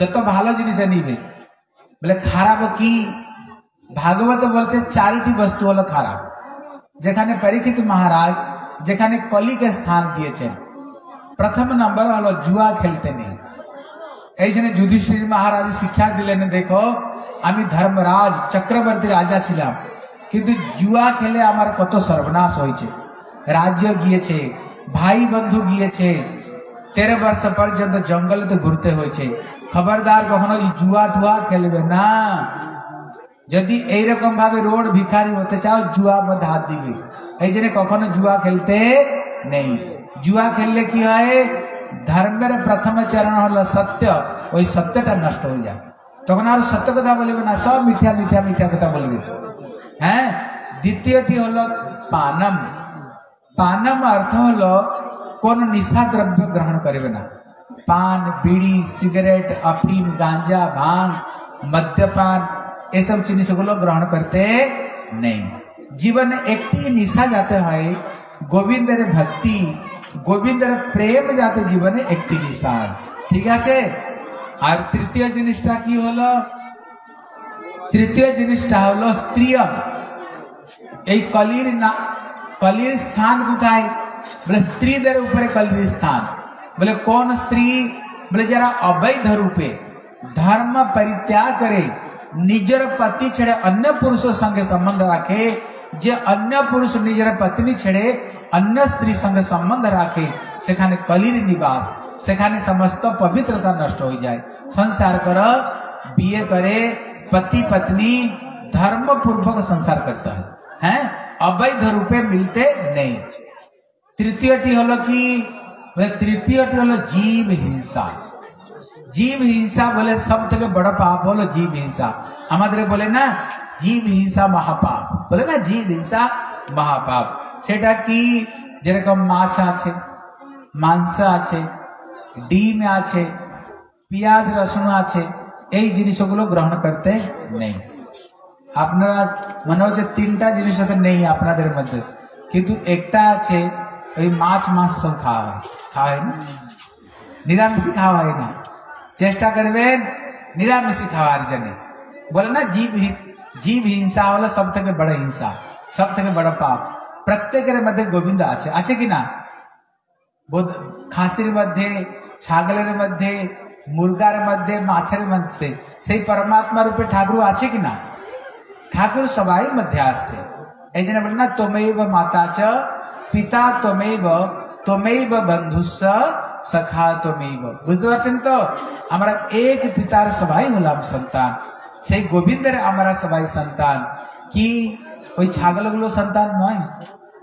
যত ভালো জিনিস নিবে। বলে, খারাপ কি? ভাগবত বলছে, চারিটি বস্তু হলো খারাপ। যেখানে পরীক্ষিত মহারাজ, যেখানে কলিকে স্থান দিয়েছেন। প্রথম নম্বর হলো, জুয়া খেলতে নেই। এই জন্য যুধিষ্ঠির মহারাজ শিক্ষা দিলেন, দেখো, আমি ধর্মরাজ, চক্রবর্তী রাজা ছিলাম। কিন্তু জুয়া খেলে আমার কত সর্বনাশ হয়েছে। রাজ্য গিয়েছে, ভাই বন্ধু গিয়েছে, তেরো বর্ষ পর্যন্ত জঙ্গলে তো ঘুরতে হয়েছে। খবরদার কখনো জুয়া টুয়া খেলবে না। যদি এইরকম ভাবে রোড ভিখারি হতে চাও, জুয়া মধ্যে হাত দিবে। এই জন্য কখনো জুয়া খেলতে নেই। জুয়া খেললে কি হয়? ধর্মের প্রথম চরণ হলো সত্য। ওই সত্যটা নষ্ট হয়ে যায়। তখন আর সত্য কথা বলবে না, সব মিথ্যা মিথ্যা মিথ্যা কথা বলবে। হ্যাঁ? দ্বিতীয়টি হলো পানম। পানম অর্থ হলো কোন নিশা দ্রব্য গ্রহণ করবে না। পান বিড়ি সিগারেট अफीम गांजा भांग मद्यपान এসব জিনিসগুলো গ্রহণ করতে নেই জীবনে একটি নিশা যাতে হয় গোবিন্দের ভক্তি গোবিন্দের প্রেম যাতে জীবনে একটি নিশা হয়। ঠিক আছে আর তৃতীয় জিনিসটা কি হলো তৃতীয় জিনিসটা হলো স্ত্রিয়ম এই কলির না কলির স্থান কোথায় বলে স্ত্রীদের উপরে কলির স্থান बोले, कौन स्त्री? बोले, जरा अवैध रूपे, धर्म परित्याग करे, निजर पति छेड़े अन्य पुरुष संगे संबंध रखे, जे अन्य पुरुष निजर पत्नी छेड़े अन्य स्त्री संगे संबंध राखे সেখানে কলির নিবাস সেখানে समस्त पवित्रता नष्ट हो जाए। संसार कर, बीए करे, पति पत्नी धर्म पूर्वक संसार करता है। है? अवैध रूपे मिलते नहीं। तृतीय टी हल की তৃতীয়টি হলো জীব হিংসা জীব হিংসা বলে সব থেকে বড় পাপ হলো জীব হিংসা আমাদের বলে না জীব হিংসা মহাপাপ বলে না জীব হিংসা মহাপাপ সেটা কি যেরকম মাছ আছে মাংস আছে ডিম আছে পেঁয়াজ রসুন আছে এই জিনিসগুলো গ্রহণ করতে নেই আপনারা মনে হচ্ছে তিনটা জিনিস নেই আপনাদের মধ্যে কিন্তু একটা আছে ওই মাছ মাছ সব খাওয়া হয় খাওয়া হয় না নিরামিষই খাওয়া হয় না চেষ্টা করবেন নিরামিষই খাওয়ার জন্য বলে না জীব হি- জীব হিংসা হলো সব থেকে বড় হিংসা সব থেকে বড় পাপ প্রত্যেকের মধ্যে গোবিন্দ আছে আছে কি না বোধ খাসির মধ্যে ছাগলের মধ্যে মুরগার মধ্যে মাছের মধ্যে সেই পরমাত্মা রূপে ঠাকুর আছে কি না ঠাকুর সবাই মধ্যে আসছে এই জন্য বলে না তোমেব মাতা চ পিতা তোমেব তোমেব বন্ধুস্ব সখা তোমেব বুঝতে পারছেন তো আমরা এক পিতার সবাই হলাম সন্তান সেই গোবিন্দের আমরা সবাই সন্তান কি ওই ছাগলগুলো সন্তান নয়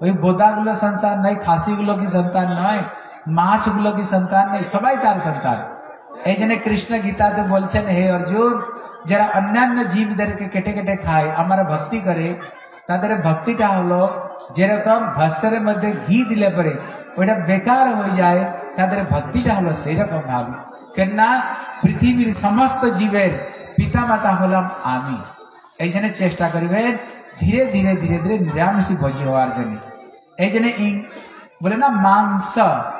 ওই বোদাগুলো সন্তান নয় খাসিগুলো কি সন্তান নয় মাছগুলো কি সন্তান নয় সবাই তার সন্তান এই জন্য কৃষ্ণ গীতাতে বলছেন হে অর্জুন যারা অন্যান্য জীবদেরকে কেটে কেটে খায় আমরা ভক্তি করে তাদের ভক্তিটা হলো, যেরকম ভস্যের মধ্যে ঘি দিলে পরে ওইটা বেকার হয়ে যায়, তাদের ভক্তিটা হলো সেই রকম ভাব। কেননা পৃথিবীর সমস্ত জীবের পিতা মাতা হলাম আমি। এই জন্য চেষ্টা করবেন ধীরে ধীরে ধীরে ধীরে নিরামিষী ভোজি হওয়ার জন্য। এই জন্য বলে না মাংস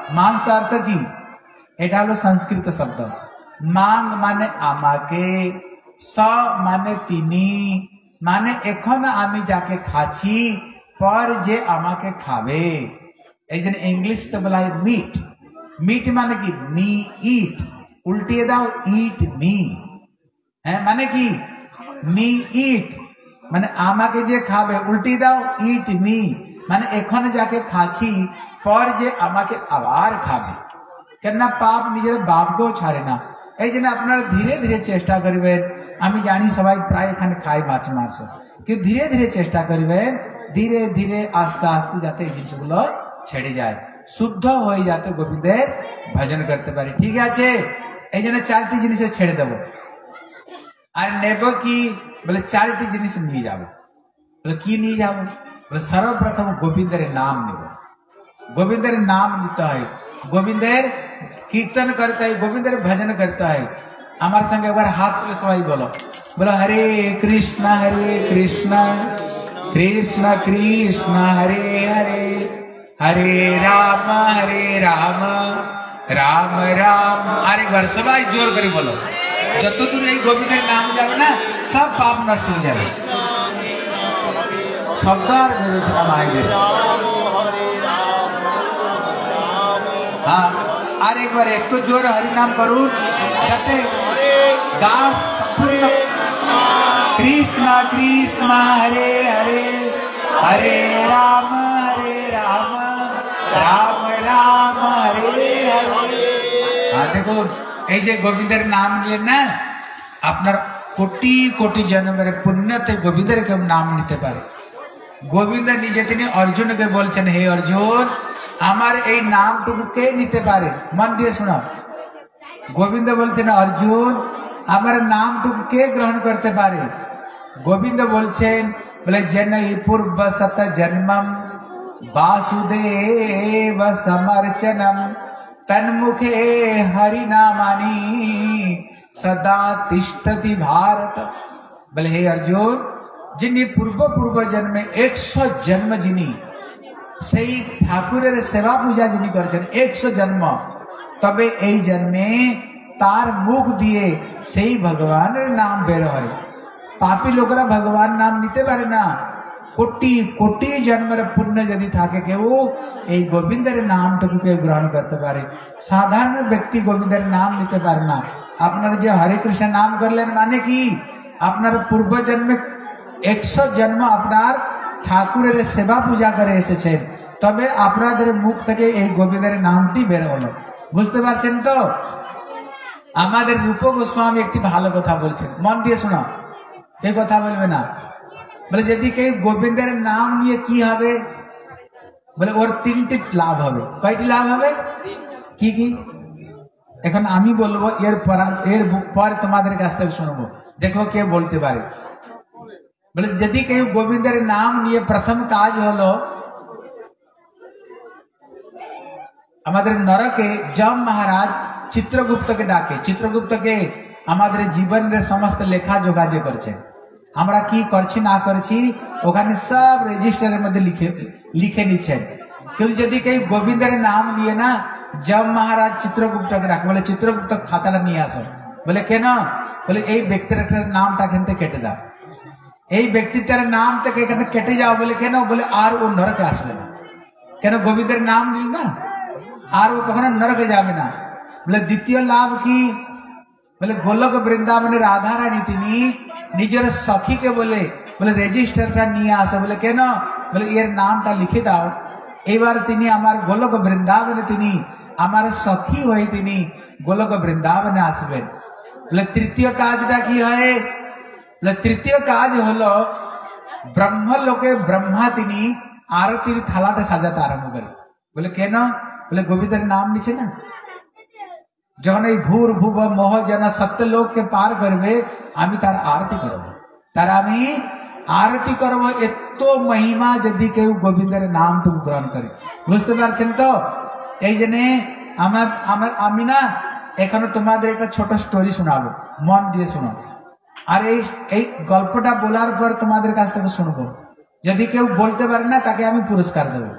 মাংস অর্থ কি? এটা হলো সংস্কৃত শব্দ। মাং মানে আমাকে, স মানে তিনি মানে এখন আমি যাকে খাচ্ছি, পর যে আমাকে খাবে। এই জন্য ইংলিশতে বলা হয় মিট মিট মানে কি? মি ইট উল্টিয়ে দাও ইট মি হ্যাঁ মানে কি? মি ইট মানে আমাকে যে খাবে উল্টি দাও ইট মি মানে এখন যাকে খাচ্ছি, পর যে আমাকে আবার খাবে। কেননা পাপ নিজের বাপকেও ছাড়ে না। এই জন্য আপনারা ধীরে ধীরে চেষ্টা করবেন। আমি জানি সবাই প্রায় এখানে খায় মাছ, মাংস। কিন্তু ধীরে ধীরে চেষ্টা করবেন ধীরে ধীরে আস্তে আস্তে যাতে এই জিনিসগুলো ছেড়ে যায়। শুদ্ধ হয়ে যাতে গোবিন্দের ভজন করতে পারি। ঠিক আছে? এই জন্য চারটি জিনিসে ছেড়ে দেবো। আর নেব কি? বলে চারটি জিনিস নিয়ে যাব। বলে কি নিয়ে যাব? বলে সর্বপ্রথম গোবিন্দের নাম নেব। গোবিন্দের নাম নিতে হয়। গোবিন্দের কীর্তন করতে হয় গোবিন্দের ভজন করতে হয়। আমার সঙ্গে একবার হাত তুলে সবাই বলো। বলো, হরে কৃষ্ণ হরে কৃষ্ণ কৃষ্ণ কৃষ্ণ, হরে হরে হরে রাম হরে রাম রাম রাম। আরেকবার সবাই জোর করে বলো। যতদূর এই গোবিন্দের নাম যাবে না, সব পাপ নষ্ট হয়ে যাবে। শব্দ আর বেরোচ্ছে না হ্যাঁ আর একবার এত জোর হরিনাম করুন, যাতে দাস সম্পূর্ণ কৃষ্ণ কৃষ্ণ হরে হরে রাম হরে রাম রাম রাম হরে হরে এই যে গোবিন্দের নাম নিলেন না আপনার কোটি কোটি জন্মের পুণ্যতে গোবিন্দের কেউ নাম নিতে পারে গোবিন্দ নিজে তিনি অর্জুনকে বলছেন হে অর্জুন আমার এই নামটুকু কে নিতে পারে মন দিয়ে শোনাও গোবিন্দ বলছেন অর্জুন আমার নামটুকু কে গ্রহণ করতে পারে? গোবিন্দ বলছেন, বলে জনই পূর্ব শত জন্মম, বাসুদেব সমর্চনম। তন্মুখে হরিনামানি, সদা তিষ্ঠতি ভারত। বলে, হে অর্জুন, যিনি পূর্ব পূর্ব জন্মে একশো জন্ম যিনি, সেই ঠাকুরের সেবা পূজা যিনি করেছেন, একশো জন্ম। তবে এই জন্মে তার মুখ দিয়ে সেই ভগবানের নাম বের হয়। পাপী লোকরা ভগবান নাম নিতে পারে না। কোটি কোটি জন্মের পুণ্য যদি থাকে, কেউ এই গোবিন্দের নামটুকু কেউ গ্রহণ করতে পারে। সাধারণ ব্যক্তি গোবিন্দের নাম নিতে পারে না। আপনারা যে হরে কৃষ্ণ নাম করলেন মানে কি? আপনার পূর্ব জন্মে একশো জন্ম আপনার ঠাকুরের সেবা পূজা করে এসেছেন তবে আপনাদের মুখ থেকে এই গোবিন্দের নামটি বের হলো। বুঝতে পারছেন তো? আমাদের রূপ গোস্বামী একটি ভালো কথা বলছেন। মন দিয়ে শোনো। এই কথা বলবে না। বলে, যদি কেউ গোবিন্দের নাম নিয়ে কি হবে? বলে, ওর তিনটি লাভ হবে। কয়টি লাভ হবে? কি কি? এখন আমি বলব, এর পর এর পর তোমাদের কাছ থেকে শুনব। দেখো কে বলতে পারে। বলে, যদি কেউ গোবিন্দের নাম নিয়ে প্রথম কাজ হলো, আমাদের নরকে যম মহারাজ চিত্রগুপ্তকে ডাকে। চিত্রগুপ্তকে আমাদের জীবনের সমস্ত লেখা যোগাযোগ করছেন আমরা কি করছি, না করছি, ওখানে সব রেজিস্টারের মধ্যে লিখে লিখে নিচ্ছেন কিন্তু যদি কেউ গোবিন্দের নাম নিয়ে না যম মহারাজ চিত্রগুপ্তকে ডাকে, বলে, চিত্রগুপ্ত, খাতাটা নিয়ে আসো। বলে, কেন? বলে, এই ব্যক্তির একটা নামটা থেকে কেটে দাও। এই ব্যক্তিটার নাম থেকে এখানে কেটে যাও। বলে, কেন? বলে, আর ও নরকে আসবে না। কেন, গোবিন্দের নাম নিল না? আর ও কখনো নরকে যাবে না? বলে দ্বিতীয় লাভ কি? বলে গোলক বৃন্দাবনের রাধা রানী তিনি নিজের সখীকে বলে বলে রেজিস্টারটা নিয়ে আসে। বলে কেন? বলে এর নামটা লিখে দাও। এবার তিনি আমার গোলক বৃন্দাবনে তিনি, আমার সখী হয়ে তিনি গোলক বৃন্দাবনে আসবেন। বলে তৃতীয় কাজটা কি হয়? বলে তৃতীয় কাজ হলো, ব্রহ্মলোকে ব্রহ্মা তিনি আরতির থালাটা সাজাতে আরম্ভ করে বলে কেন? বলে গোবিন্দের নাম নিচ্ছে না? যখন এই ভূর ভুব মহ যেন সত্যলোককে পার করবে আমি তার আরতি করব তার আমি আরতি করব এত মহিমা যদি কেউ গোবিন্দের নামটুকু গ্রহণ করে বুঝতে পারছেন তো এই জন্য আমার আমার আমি না এখানে তোমাদের একটা ছোট স্টোরি শোনাবো মন দিয়ে শোনো আর এই এই গল্পটা বলার পর তোমাদের কাছ থেকে শুনব যদি কেউ বলতে পারে না তাকে আমি পুরস্কার দেবো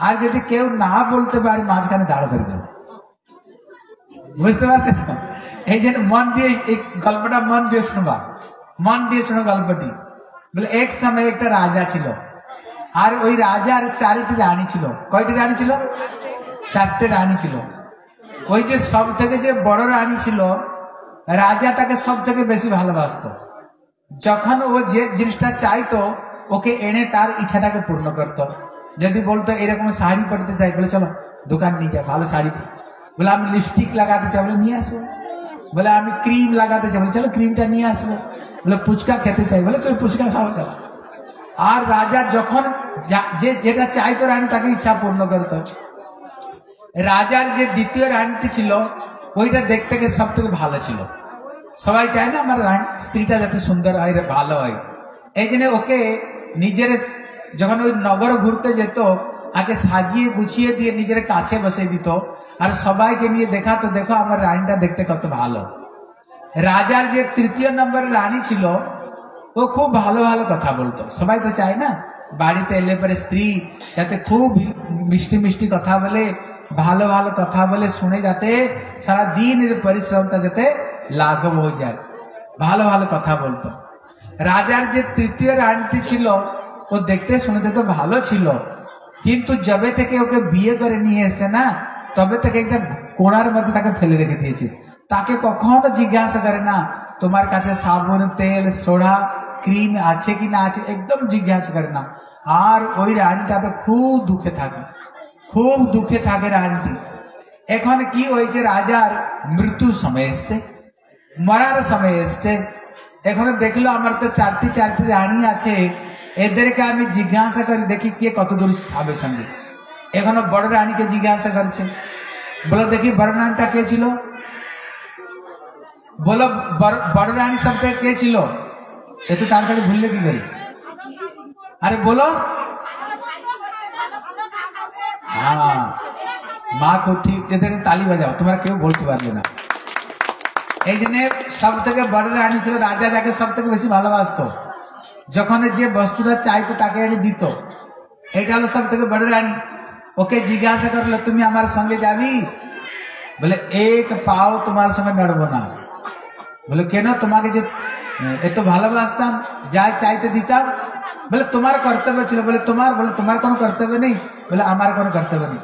আর যদি কেউ না বলতে পারে মাঝখানে দাঁড় করে দেবো বুঝতে পারছেন তো? এই যে মন দিয়ে এই গল্পটা মন দিয়ে শুনবা। মন দিয়ে শুনো গল্পটি। বলে, এক সময় একটা রাজা ছিল। আর ওই রাজার চারটি রানী ছিল। কয়টি রানী ছিল? চারটে রানী ছিল। ওই যে সব থেকে যে বড় রানী ছিল, রাজা তাকে সব থেকে বেশি ভালোবাসতো। যখন ও যে জিনিসটা চাইতো, ওকে এনে তার ইচ্ছাটাকে পূর্ণ করতো। যদি বলতো, এরকম শাড়ি পরতে চাই, বলে, চলো দোকান নিয়ে যাও ভালো শাড়ি। বলে, আমি লিপস্টিক লাগাতে চাই। বলে, নিয়ে আসব বলে, আমি ক্রিম লাগাতে চাই। বলে, চলো ক্রিমটা নিয়ে আসব বলে, ফুচকা খেতে চাই। বলে, তুমি ফুচকা খাও, চলো। আর রাজা যখন যা- যেটা চাইতো রানী, তাকে ইচ্ছা পূর্ণ করতো রাজার যে দ্বিতীয় রানীটি ছিল, ওইটা দেখতে সব থেকে ভালো ছিল। সবাই চায় না আমার রানী- স্ত্রীটা যাতে সুন্দর হয়, ভালো হয়। এই জন্য ওকে নিজের যখন ওই নগর ঘুরতে যেত আগে সাজিয়ে গুছিয়ে দিয়ে নিজের কাছে বসে দিত। আর সবাইকে নিয়ে দেখাতো দেখো আমার রানীটা দেখতে কত ভালো। রাজার যে তৃতীয় নম্বরের রানী ছিল, ও খুব ভালো ভালো কথা বলতো। সবাই তো চায় না? বাড়িতে এলে পরে স্ত্রী যাতে খুব মিষ্টি মিষ্টি কথা বলে, ভালো ভালো কথা বলে, শুনে যাতে সারা দিনের পরিশ্রমটা যাতে লাঘব হয়ে যায়। ভালো ভালো কথা বলতো। রাজার যে তৃতীয় রানীটি ছিল, ও দেখতে শুনতে তো ভালো ছিল। কিন্তু যবে থেকে ওকে বিয়ে করে নিয়ে এসছে না, তবে থেকে একটা কোড়ার মধ্যে তাকে ফেলে রেখে দিয়েছে। তাকে কখনো জিজ্ঞাসা করে না, তোমার কাছে সাবুন, তেল, সোডা, ক্রিম আছে কি না আছে, একদম জিজ্ঞাসা করে না। আর ওই রানীটা তো খুব দুঃখে থাকে, খুব দুঃখে থাকে রানীটি। এখন কি হয়েছে, রাজার মৃত্যু সময় এসছে, মরার সময় এসছে। এখন দেখল আমার তো চারটি চারটি রানী আছে এদেরকে আমি জিজ্ঞাসা করি, দেখি কে কত দূর যাবে সঙ্গে? এখনও বড় রানীকে জিজ্ঞাসা করছে। বলো, দেখি বড় রানীটা কে ছিল? বলো, বড়- রানী সব থেকে কে ছিল? সে তো তাড়াতাড়ি ভুললে কি করি? আরে বলো। হ্যাঁ মা খুব ঠিক, এদের তালি বাজাও, তোমরা কেউ বলতে পারবে না। এই জন্য সব থেকে বড় রানী ছিল, রাজা যাকে সব থেকে বেশি ভালোবাসতো। যখন যে বস্তুটা চাইতো তাকে এনে দিত। এটা হলো সব থেকে বড় রানী। ওকে জিজ্ঞাসা করল, তুমি আমার সঙ্গে যাবি? বলে, এক পাও তোমার সঙ্গে নড়বো না। বলে, কেন? তোমাকে যে এত ভালোবাসতাম, যা চাইতে দিতাম। বলে, তোমার কর্তব্য ছিল। বলে, তোমার বলে, তোমার কোনো কর্তব্য নেই? বলে, আমার কোনো কর্তব্য নেই।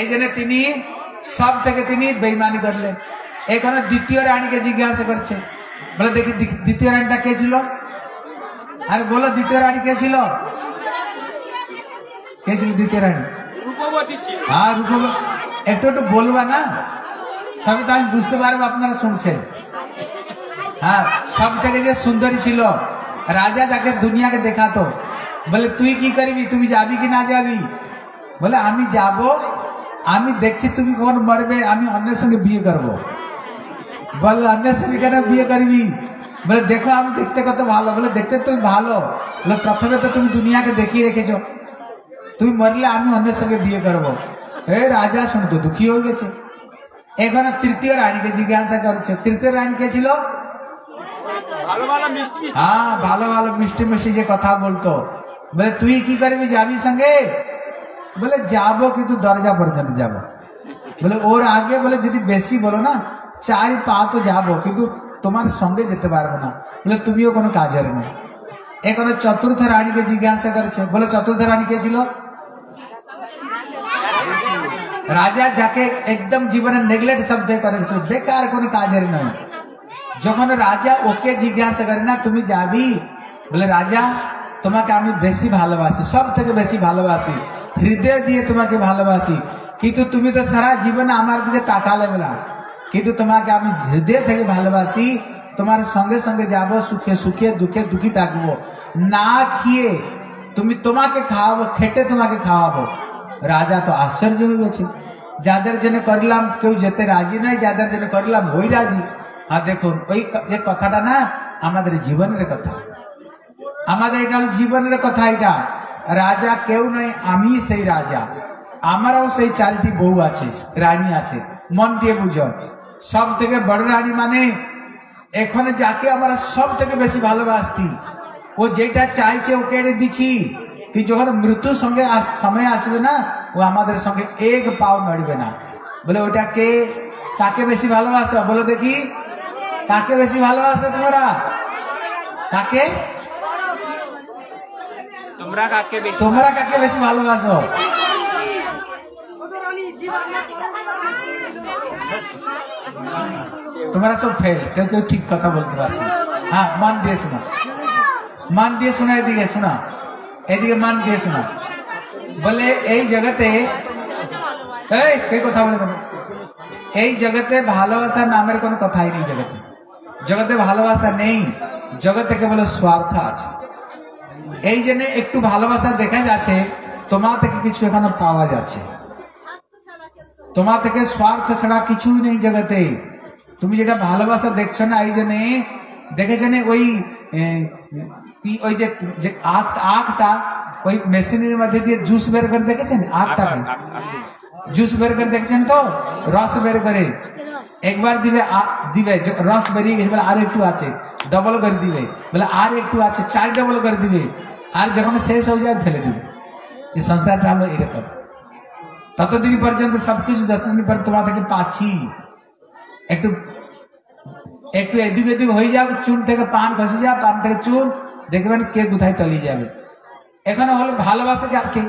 এই জন্য তিনি সব থেকে তিনি বেইমানি করলেন। এখানে দ্বিতীয় রানীকে জিজ্ঞাসা করছে। বলে দেখি দ্বিতীয় রানীটা কে ছিল? আরে বলো দ্বিতীয় রানী কে ছিল? কে ছিল দ্বিতীয় রানী? হ্যাঁ একটু একটু বলবা না? তবে তো আমি বুঝতে পারব আপনারা শুনছেন। হ্যাঁ সব থেকে যে সুন্দরী ছিল রাজা তাকে দুনিয়াকে দেখাতো। বলে তুই কি করবি? তুমি যাবি কি না যাবি? বলে আমি যাব আমি দেখছি তুমি কখন মরবে আমি অন্যের সঙ্গে বিয়ে করব। বলে অন্যের সঙ্গে কেন বিয়ে করবি বলে দেখো আমি দেখতে কত ভালো। বলে দেখতে তুমি ভালো। বলে প্রথমে তো তুমি দুনিয়াকে দেখিয়ে রেখেছো। তুমি মরলে আমি অন্যের সঙ্গে বিয়ে করব। এ রাজা শুনতো দুঃখী হয়ে গেছে। এখানে তৃতীয় রানীকে জিজ্ঞাসা করছে। তৃতীয় রানী কে ছিল? ভালো ভালো মিষ্টি। মিষ্টি হ্যাঁ ভালো ভালো মিষ্টি মিষ্টি যে কথা বলতো। বলে তুই কি করবি? যাবি সঙ্গে? বলে যাব কিন্তু দরজা পর্যন্ত যাব। বলে ওর আগে? বলে যদি বেশি বলো না। চারি পা তো যাব কিন্তু তোমার সঙ্গে যেতে পারব না। বলে, তুমিও কোনো কাজের না এখানে চতুর্থ রানীকে জিজ্ঞাসা করেছে। বলে, চতুর্থ রানী কে ছিল? রাজা যাকে একদম জীবনে নেগলেক্ট শব্দ করেছে, বেকার, কোনো কাজের নয় যখন রাজা ওকে জিজ্ঞাসা করে, না, তুমি যাবি? বলে, রাজা, তোমাকে আমি বেশি ভালোবাসি সব থেকে বেশি ভালোবাসি, হৃদয় দিয়ে তোমাকে ভালোবাসি, কিন্তু তুমি তো সারা জীবনে আমার দিকে তাকালে না। কিন্তু তোমাকে আমি হৃদয় থেকে ভালোবাসি, তোমার সঙ্গে সঙ্গে যাব, সুখে সুখে, দুঃখে দুঃখী থাকব। না খেয়ে তুমি তোমাকে খাওয়াবো, খেটে তোমাকে খাওয়াবো। রাজা তো আশ্চর্য হয়ে গেছে। যাদের জন্য করলাম, কেউ যেতে রাজি নয় যাদের জন্য করলাম, ওই রাজি। আর দেখুন, ওই যে কথাটা না, আমাদের জীবনের কথা। আমাদের এটা জীবনের কথা এটা। রাজা কেউ নয়, আমি সেই রাজা। আমারও সেই চারটি বউ আছে, রানী আছে। মন দিয়ে বুঝো। সব থেকে বড় রানী মানে এখানে যাকে আমরা সব থেকে বেশি ভালোবাসতি ও যেটা চাইছে ওকে এনে দিচ্ছি কিন্তু যখন মৃত্যুর সঙ্গে সময় আসবে না ও আমাদের সঙ্গে এক পাও নড়বে না। বলে ওটা কে? কাকে বেশি ভালোবাসো? বলে দেখি। কাকে বেশি ভালোবাসো তোমরা? কাকে? তোমরা কাকে বেশি তোমরা কাকে বেশি ভালোবাসো? তোমরা সব ফেল কেউ কেউ ঠিক কথা বলতে পারছে। হ্যাঁ মান দিয়ে শোনা। মান দিয়ে শোনা এদিকে শোনা। এদিকে মান দিয়ে শোনা। বলে, এই জগতে এই, কে কথা বলে এই জগতে ভালোবাসা নামের কোনো কথাই নেই জগতে। জগতে ভালোবাসা নেই। জগতে কেবল স্বার্থ আছে। এই জন্য একটু ভালোবাসা দেখা যাচ্ছে, তোমার থেকে কিছু এখানে পাওয়া যাচ্ছে। তোমার থেকে স্বার্থ ছাড়া কিছুই নেই জগতে। তুমি যেটা ভালোবাসা দেখছ না এই জন্য দেখেছেন ওই ওই যে যে আখটা ওই মেশিনের মধ্যে দিয়ে জুস বের করে দেখেছেন? আখটাকে জুস। বের করে দেখছেন তো? রস বের করে। একবার দিবে দিবে রস বেরিয়ে গেছে বলে আর একটু আছে ডবল করে দিবে। বলে আর একটু আছে চার ডবল করে দিবে। আর যখন শেষ হয়ে যায় ফেলে দিবে। এই সংসারটা হলো এরকম। ততদিন পর্যন্ত সবকিছু যতদিন পর তোমার থেকে পাচ্ছি। একটু একটু এদিক এদিক হয়ে যাও চুন থেকে পান খসে যাও পান থেকে চুন দেখবেন কে কোথায় তলিয়ে যাবে এখানে হলো ভালোবাসা কাকে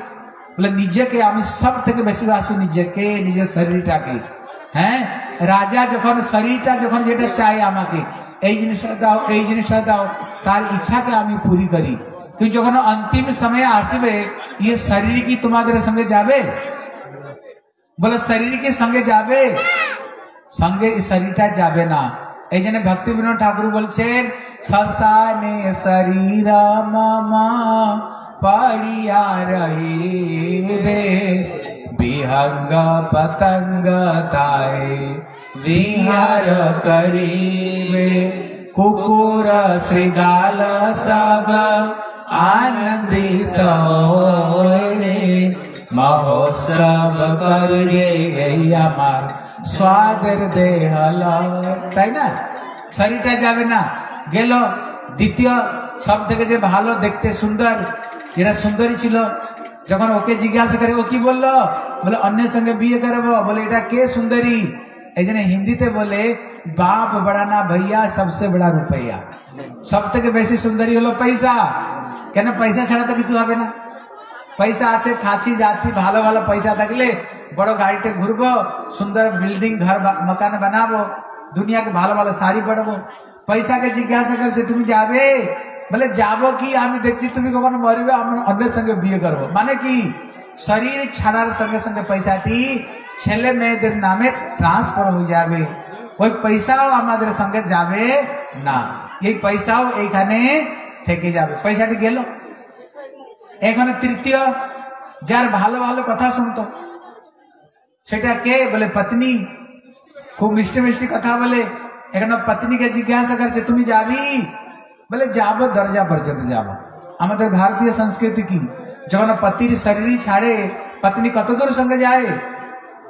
বলে নিজেকে আমি সব থেকে বেশি বাসি নিজেকে নিজের শরীরটাকে হ্যাঁ রাজা যখন শরীরটা যখন যেটা চাই আমাকে এই জিনিসটা দাও এই জিনিসটা দাও তার ইচ্ছাকে আমি পুরি করি তুই যখন অন্তিম সময়ে আসবে ইয়ে শরীর কি তোমাদের সঙ্গে যাবে বলে শরীর কি সঙ্গে যাবে সঙ্গে এই শরীরটা যাবে না এই জন্য ভক্তি বিনোদ ঠাকুর বলছেন শশানে শরীর মামা পাড়িয়া রহিবে বিহঙ্গ পতঙ্গ তায়ে বিহার করিবে কুকুর শ্রীগাল সব আনন্দিত হয় মহোৎসব করবে এই আমার স্বাদের দেহাল তাই না? শরীরটা যাবে না। গেল দ্বিতীয় সব থেকে যে ভালো, দেখতে সুন্দর, যেটা সুন্দরী ছিল, যখন ওকে জিজ্ঞাসা করে, ও কি বলল? বলে, অন্যের সঙ্গে বিয়ে করব। বলে, এটা কে সুন্দরী? এই জন্য হিন্দিতে বলে, বাপ বড়া না ভাইয়া সবসে বড়া রুপাইয়া। সব থেকে বেশি সুন্দরী হলো পয়সা। কেন? পয়সা ছাড়া তো কিছু হবে না। পয়সা আছে খাচ্ছি যাচ্ছি ভালো ভালো পয়সা থাকলে বড় গাড়িতে ঘুরবো সুন্দর বিল্ডিং ঘর বা- মকান বানাবো দুনিয়াকে ভালো ভালো শাড়ি পরবো পয়সাকে জিজ্ঞাসা করছে তুমি যাবে বলে যাব কি আমি দেখছি তুমি কখনো মরবে আমরা অন্যের সঙ্গে বিয়ে করব মানে কি শরীর ছাড়ার সঙ্গে সঙ্গে পয়সাটি ছেলে মেয়েদের নামে ট্রান্সফার হয়ে যাবে ওই পয়সাও আমাদের সঙ্গে যাবে না এই পয়সাও এইখানে থেকে যাবে পয়সাটি গেল এখানে তৃতীয়, যার ভালো ভালো কথা শুনতো, সেটা কে? বলে পত্নী। খুব মিষ্টি মিষ্টি কথা বলে। এখানে পত্নীকে জিজ্ঞাসা করছে, তুমি যাবি? বলে, যাব, দরজা পর্যন্ত যাব। আমাদের ভারতীয় সংস্কৃতি কি? যখন পতির শরীর ছাড়ে, পত্নী কত দূর সঙ্গে যায়?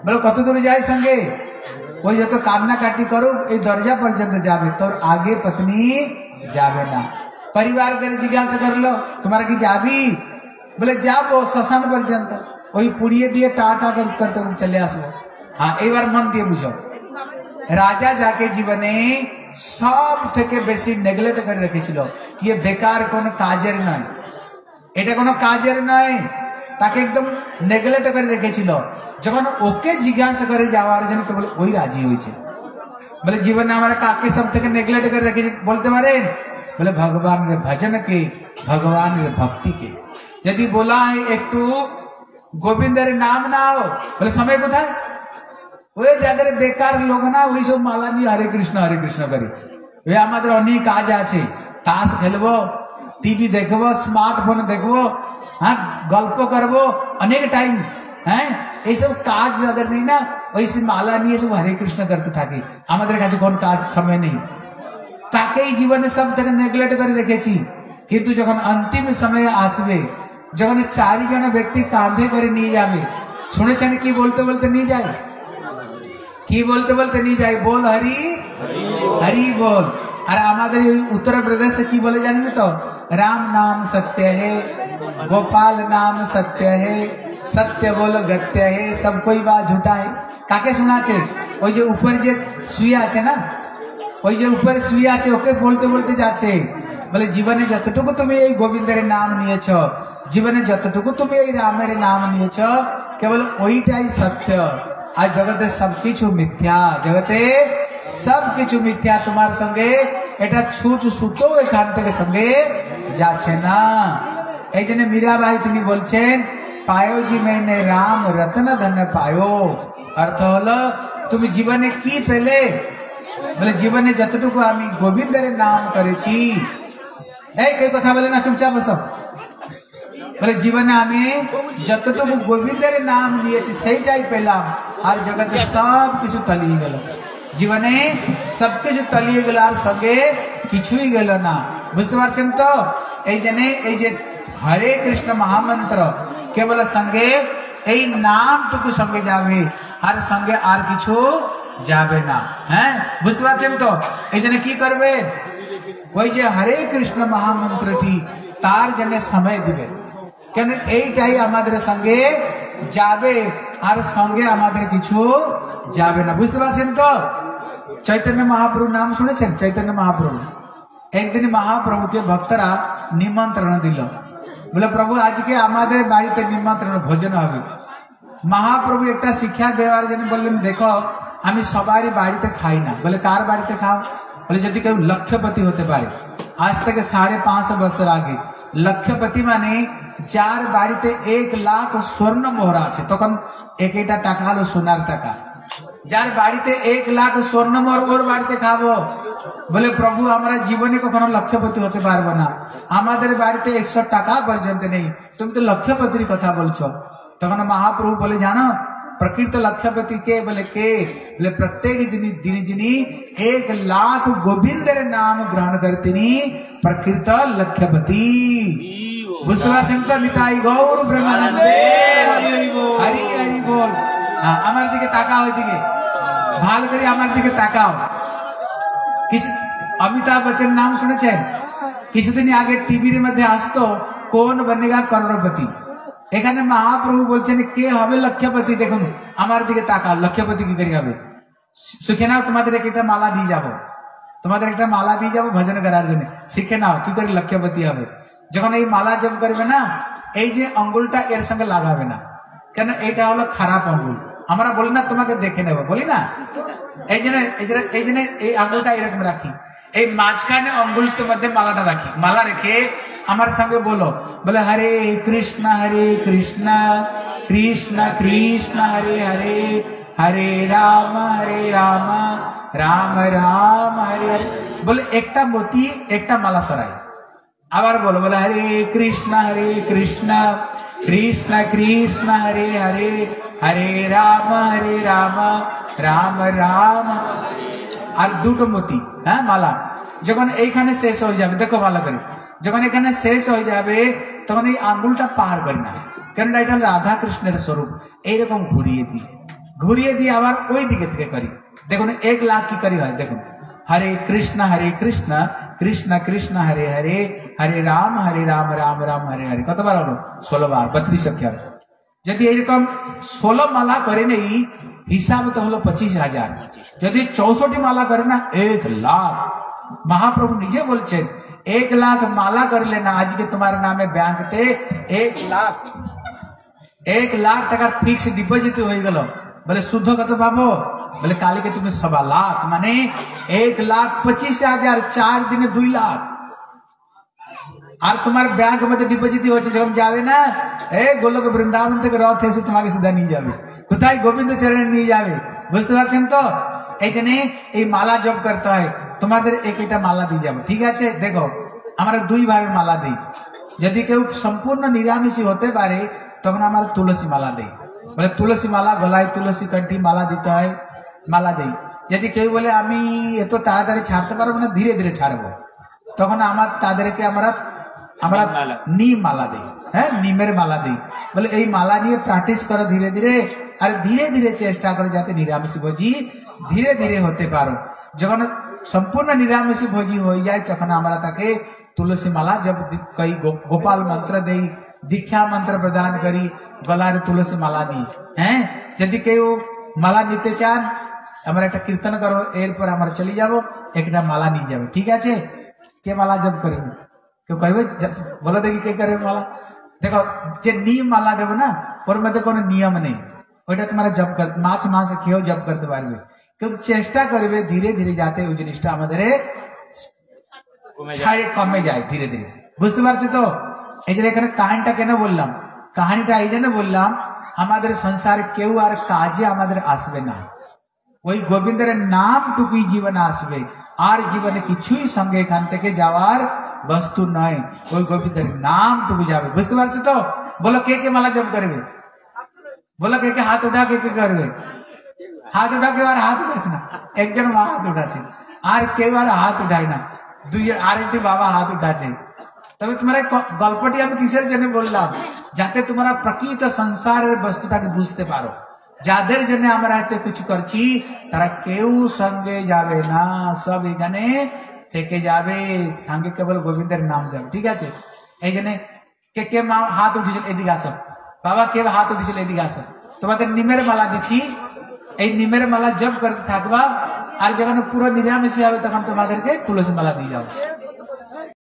বলে, কত দূর যায় সঙ্গে? ওই যত কান্নাকাটি করুক, এই দরজা পর্যন্ত যাবে। তোর আগে পত্নী যাবে না। পরিবার করে জিজ্ঞাসা করল, তোমার কি যাবি? বলে যাব শ্মশান পর্যন্ত ওই পুড়িয়ে দিয়ে টাটা করতে চলে আসব। হ্যাঁ এবার মন দিয়ে বুঝো। রাজা যাকে জীবনে সব থেকে বেশি নেগলেক্ট করে রেখেছিল, কি এ বেকার কোন কাজের নয়। এটা কোনো কাজের নয়, তাকে একদম নেগলেক্ট করে রেখেছিল। যখন ওকে জিজ্ঞাসা করে যাওয়ার জন্য, কেবল ওই রাজি হয়েছে। বলে, জীবনে আমার কাকে সব থেকে নেগলেক্ট করে রেখেছে বলতে পারেন? বলে, ভগবানের ভজন কে, ভগবানের ভক্তিকে যদি বলা হয় একটু গোবিন্দের নাম নাও বলে সময় কোথায় ওই যাদের বেকার লোক না ওই সব মালা নিয়ে হরে কৃষ্ণ হরে কৃষ্ণ করে ওই আমাদের অনেক কাজ আছে তাস খেলব টিভি দেখব স্মার্টফোন দেখব হ্যাঁ গল্প করব অনেক টাইম হ্যাঁ এইসব কাজ যাদের নেই না ওই সব মালা নিয়ে সব হরে কৃষ্ণ করতে থাকে আমাদের কাছে কোন কাজ সময় নেই তাকেই জীবনে সব থেকে নেগলেক্ট করে রেখেছি কিন্তু যখন অন্তিম সময়ে আসবে যখন চারিজন ব্যক্তি কাঁধে করে নিয়ে যাবে শুনেছেন কি বলতে বলতে নিয়ে যায় কি বলতে বলতে নিয়ে যায় বল হরি হরি বল আর আমাদের এই উত্তরপ্রদেশে কি বলে জানেন তো রাম নাম সত্য হে গোপাল নাম সত্য হে সত্য বল গত্য হে সব कोई बात झूठा है কাকে শোনাছে ওই যে উপর যে শুয়ে আছে না ওই যে উপরে শুয়ে আছে ওকে বলতে বলতে যাচ্ছে বলে জীবনে যতটুকু তুমি এই গোবিন্দের নাম নিয়েছ জীবনে যতটুকু তুমি এই রামের নাম নিয়েছ কেবল ওইটাই সত্য আর জগতে সবকিছু মিথ্যা জগতে সবকিছু মিথ্যা তোমার সঙ্গে এটা ছুট সুতো এখান থেকে সঙ্গে যাচ্ছে না এই জন্য মীরাবাই তিনি বলছেন পায়ো জি মেনে রাম রতন ধন পায়ো অর্থ হলো তুমি জীবনে কি পেলে বলে জীবনে যতটুকু আমি গোবিন্দের নাম করেছি এই কে কথা বলে না চুপচাপ বসো বলে জীবনে আমি যতটুকু গোবিন্দের নাম নিয়েছি সেইটাই পেলাম আর জগতে সব কিছু তলিয়ে গেল জীবনে সবকিছু তলিয়ে গেল আর সঙ্গে কিছুই গেল না বুঝতে পারছেন তো এই জন্য এই যে হরে কৃষ্ণ মহামন্ত্র কেবল সঙ্গে এই নামটুকু সঙ্গে যাবে আর সঙ্গে আর কিছু যাবে না হ্যাঁ বুঝতে পারছেন তো এই জন্য কি করবে ওই যে হরে কৃষ্ণ মহামন্ত্রটি তার জন্য সময় দিবে কেন এইটাই আমাদের সঙ্গে যাবে আর সঙ্গে আমাদের কিছু যাবে না। বুঝতে পারছেন তো? চৈতন্য মহাপ্রভু নাম শুনেছেন? চৈতন্য মহাপ্রভু। একদিন মহাপ্রভুকে ভক্তরা নিমন্ত্রণ দিল। বলে, প্রভু, আজকে আমাদের বাড়িতে নিমন্ত্রণ, ভোজন হবে। মহাপ্রভু একটা শিক্ষা দেওয়ার জন্য বললেন, দেখো, আমি সবারই বাড়িতে খাই না। বলে, কার বাড়িতে খাও? বলে, যদি কেউ লক্ষ্যপতি হতে পারে। আজ থেকে সাড়ে পাঁচশো বছর আগে। লক্ষ্যপতি মানে যার বাড়িতে এক লাখ স্বর্ণ মোহরা আছে, তখন এক একটা টাকা হলো সোনার টাকা। যার বাড়িতে এক লাখ স্বর্ণ মোহর, ওর বাড়িতে খাব। বলে, প্রভু, আমরা জীবনে কখনো লক্ষ্যপতি হতে পারব না। আমাদের বাড়িতে একশো টাকা পর্যন্ত নেই। তুমি তো লক্ষ্যপতির কথা বলছো। তখন মহাপ্রভু বলে, জানো, প্রকৃত লক্ষ্যপতি কে? বলে কে? বলে, প্রত্যেক এক লাখ গোবিন্দের নাম গ্রহণ করতেনি প্রকৃত লক্ষ্যপতি। বুঝতে পারছেন নিতাই গৌর হরি হরি বল। হ্যাঁ, আমার দিকে তাকাও ওইদিকে ভালো করে আমার দিকে তাকাও। কিছু অমিতাভ বচ্চন নাম শুনেছেন? কিছুদিন আগে টিভির মধ্যে আসতো কোন বনেগা করোড়পতি? এখানে মহাপ্রভু বলছেন কে হবে লক্ষ্যপতি দেখুন আমার দিকে তাকাও। লক্ষ্যপতি কি করে হবে? শিখে নাও তোমাদের একটা মালা দিয়ে যাব। তোমাদের একটা মালা দিয়ে যাব ভজন করার জন্য। শিখে নাও কি করে লক্ষ্যপতি হবে? যখন এই মালা জপ করবে না, এই যে আঙ্গুলটা এর সঙ্গে লাগাবে না, কেন এইটা হলো খারাপ আঙ্গুল? আমরা বলি না, তোমাকে দেখে নেব, বলি না? এই জন্য এই জন্য, এই আঙ্গুলটা এরকম রাখি। এই মাঝখানে আঙ্গুলটার মধ্যে মালাটা রাখি। মালা রেখে আমার সঙ্গে বলো, বলে, হরে কৃষ্ণ হরে কৃষ্ণ কৃষ্ণ কৃষ্ণ, হরে হরে হরে রাম হরে রাম রাম রাম, হরে হরে। বলে, একটা মতি, একটা মালা সরাই। আবার বলো, বলে, হরে কৃষ্ণ হরে কৃষ্ণ কৃষ্ণ কৃষ্ণ, হরে হরে হরে রাম হরে রাম রাম রাম। আর দুটো মতি হ্যাঁ মালা। যখন এইখানে শেষ হয়ে যাবে, দেখো ভালো করে, যখন এখানে শেষ হয়ে যাবে, তখন এই আঙ্গুলটা পার করি না কেননা এটা রাধা কৃষ্ণের স্বরূপ। এইরকম ঘুরিয়ে দিয়ে ঘুরিয়ে দিয়ে আবার ওই দিকে থেকে করি। দেখুন, এক লাখ কি করি হয়, দেখুন। হরে কৃষ্ণ হরে কৃষ্ণ কৃষ্ণ কৃষ্ণ হরে হরে হরে রাম হরে রাম রাম রাম হরে হরে কতবার হলো ষোলো বার বত্রিশ অক্ষর যদি এইরকম ষোলো মালা করে নেই হিসাব তো হলো পঁচিশ হাজার যদি চৌষট্টি মালা করে না এক লাখ মহাপ্রভু নিজে বলছেন এক লাখ মালা করলে না আজকে তোমার নামে ব্যাংকতে এক লাখ এক লাখ টাকার ফিক্স ডিপোজিট হয়ে গেল বলে শুদ্ধ কত পাবো বলে, কালকে তুমি সবা লাখ মানে এক লাখ পঁচিশ হাজার, চার দিনে দুই লাখ। আর তোমার ব্যাংক মধ্যে ডিপোজিট হচ্ছে, যখন যাবে না এই গোলক বৃন্দাবন থেকে রথ এসে তোমাকে সিধা নিয়ে যাবে। কোথায়? গোবিন্দ চরণে নিয়ে যাবে। বুঝতে পারছেন তো? এই জন্য এই মালা জপ করতে হয়। তোমাদের এক একটা মালা দিয়ে যাব। ঠিক আছে? দেখো, আমরা দুই ভাবে মালা দিই। যদি কেউ সম্পূর্ণ নিরামিষী হতে পারে, তখন আমরা তুলসী মালা দিই। বলে, তুলসী মালা, গলায় তুলসী কণ্ঠি মালা দিতে হয়। মালা দিই যদি কেউ বলে আমি এত তাড়াতাড়ি ছাড়তে পারব না ধীরে ধীরে ছাড়বো তখন আমার তাদেরকে আমরা আমরা নিম মালা। নিম মালা দিই হ্যাঁ নিমের মালা দিই বলে এই মালা নিয়ে প্র্যাকটিস করো ধীরে ধীরে আর ধীরে ধীরে চেষ্টা করো যাতে নিরামিষ ভোজি ধীরে ধীরে হতে পারো যখন সম্পূর্ণ নিরামিষ ভোজি হয়ে যায় তখন আমরা তাকে তুলসী মালা জব দি- কই গো- গোপাল মন্ত্র দেই দীক্ষা মন্ত্র প্রদান করি গলার তুলসী মালা নিই হ্যাঁ যদি কেউ মালা নিতে চান আমরা একটা কীর্তন করো এরপর আমরা চলে যাব একটা মালা নিয়ে যাবে। ঠিক আছে? কে মালা জব করিবে কেউ করবে বলো দেখি কে করবে মালা। দেখো যে নিয়ম মালা দেবো না ওর মধ্যে কোনো নিয়ম নেই। ওইটা তোমরা জব কর মাছ মাছ খেয়েও জব করতে পারবে। কিন্তু চেষ্টা করবে ধীরে ধীরে যাতে ওই জিনিসটা আমাদের ছাড়ে কমে যায় ধীরে ধীরে। বুঝতে পারছ তো? এই যে এখানে কাহিনীটা কেন বললাম? কাহিনীটা এই জন্য বললাম আমাদের সংসারে কেউ আর কাজে আমাদের আসবে না। ওই গোবিন্দের নামটুকুই জীবনে আসবে। আর জীবনে কিছুই সঙ্গে এখান থেকে যাওয়ার বস্তু নয়। ওই গোবিন্দের নামটুকু যাবে। বুঝতে পারছ তো? বলো কে কে মালা জপ করবে? বলো কে কে হাত উঠা কে কে করবে? হাত উঠা কেউ আর হাত উঠায় না। একজন মা হাত উঠাছে আর কেউ আর হাত উঠায় না। দুই আরেকটি বাবা হাত উঠাছে তবে তোমার গল্পটি আমি কিসের জন্য বললাম? যাতে তোমরা প্রকৃত সংসারের বস্তুটাকে বুঝতে পারো। যাদের জন্য আমরা এত কিছু করছি, তারা কেউ সঙ্গে যাবে না। সব এখানে থেকে যাবে। সঙ্গে কেবল গোবিন্দের নাম যাবে। ঠিক আছে? এই জন্য কে কে মা হাত উঠেছিল এদিকে আসো। বাবা, কে হাত উঠেছিল এদিকে আসো। তোমাদের নিমের মালা দিচ্ছি। এই নিমের মালা জপ করতে থাকবা। আর যখন পুরো নিরামিষে হবে, তখন তোমাদেরকে তুলসী মালা দিয়ে যাব।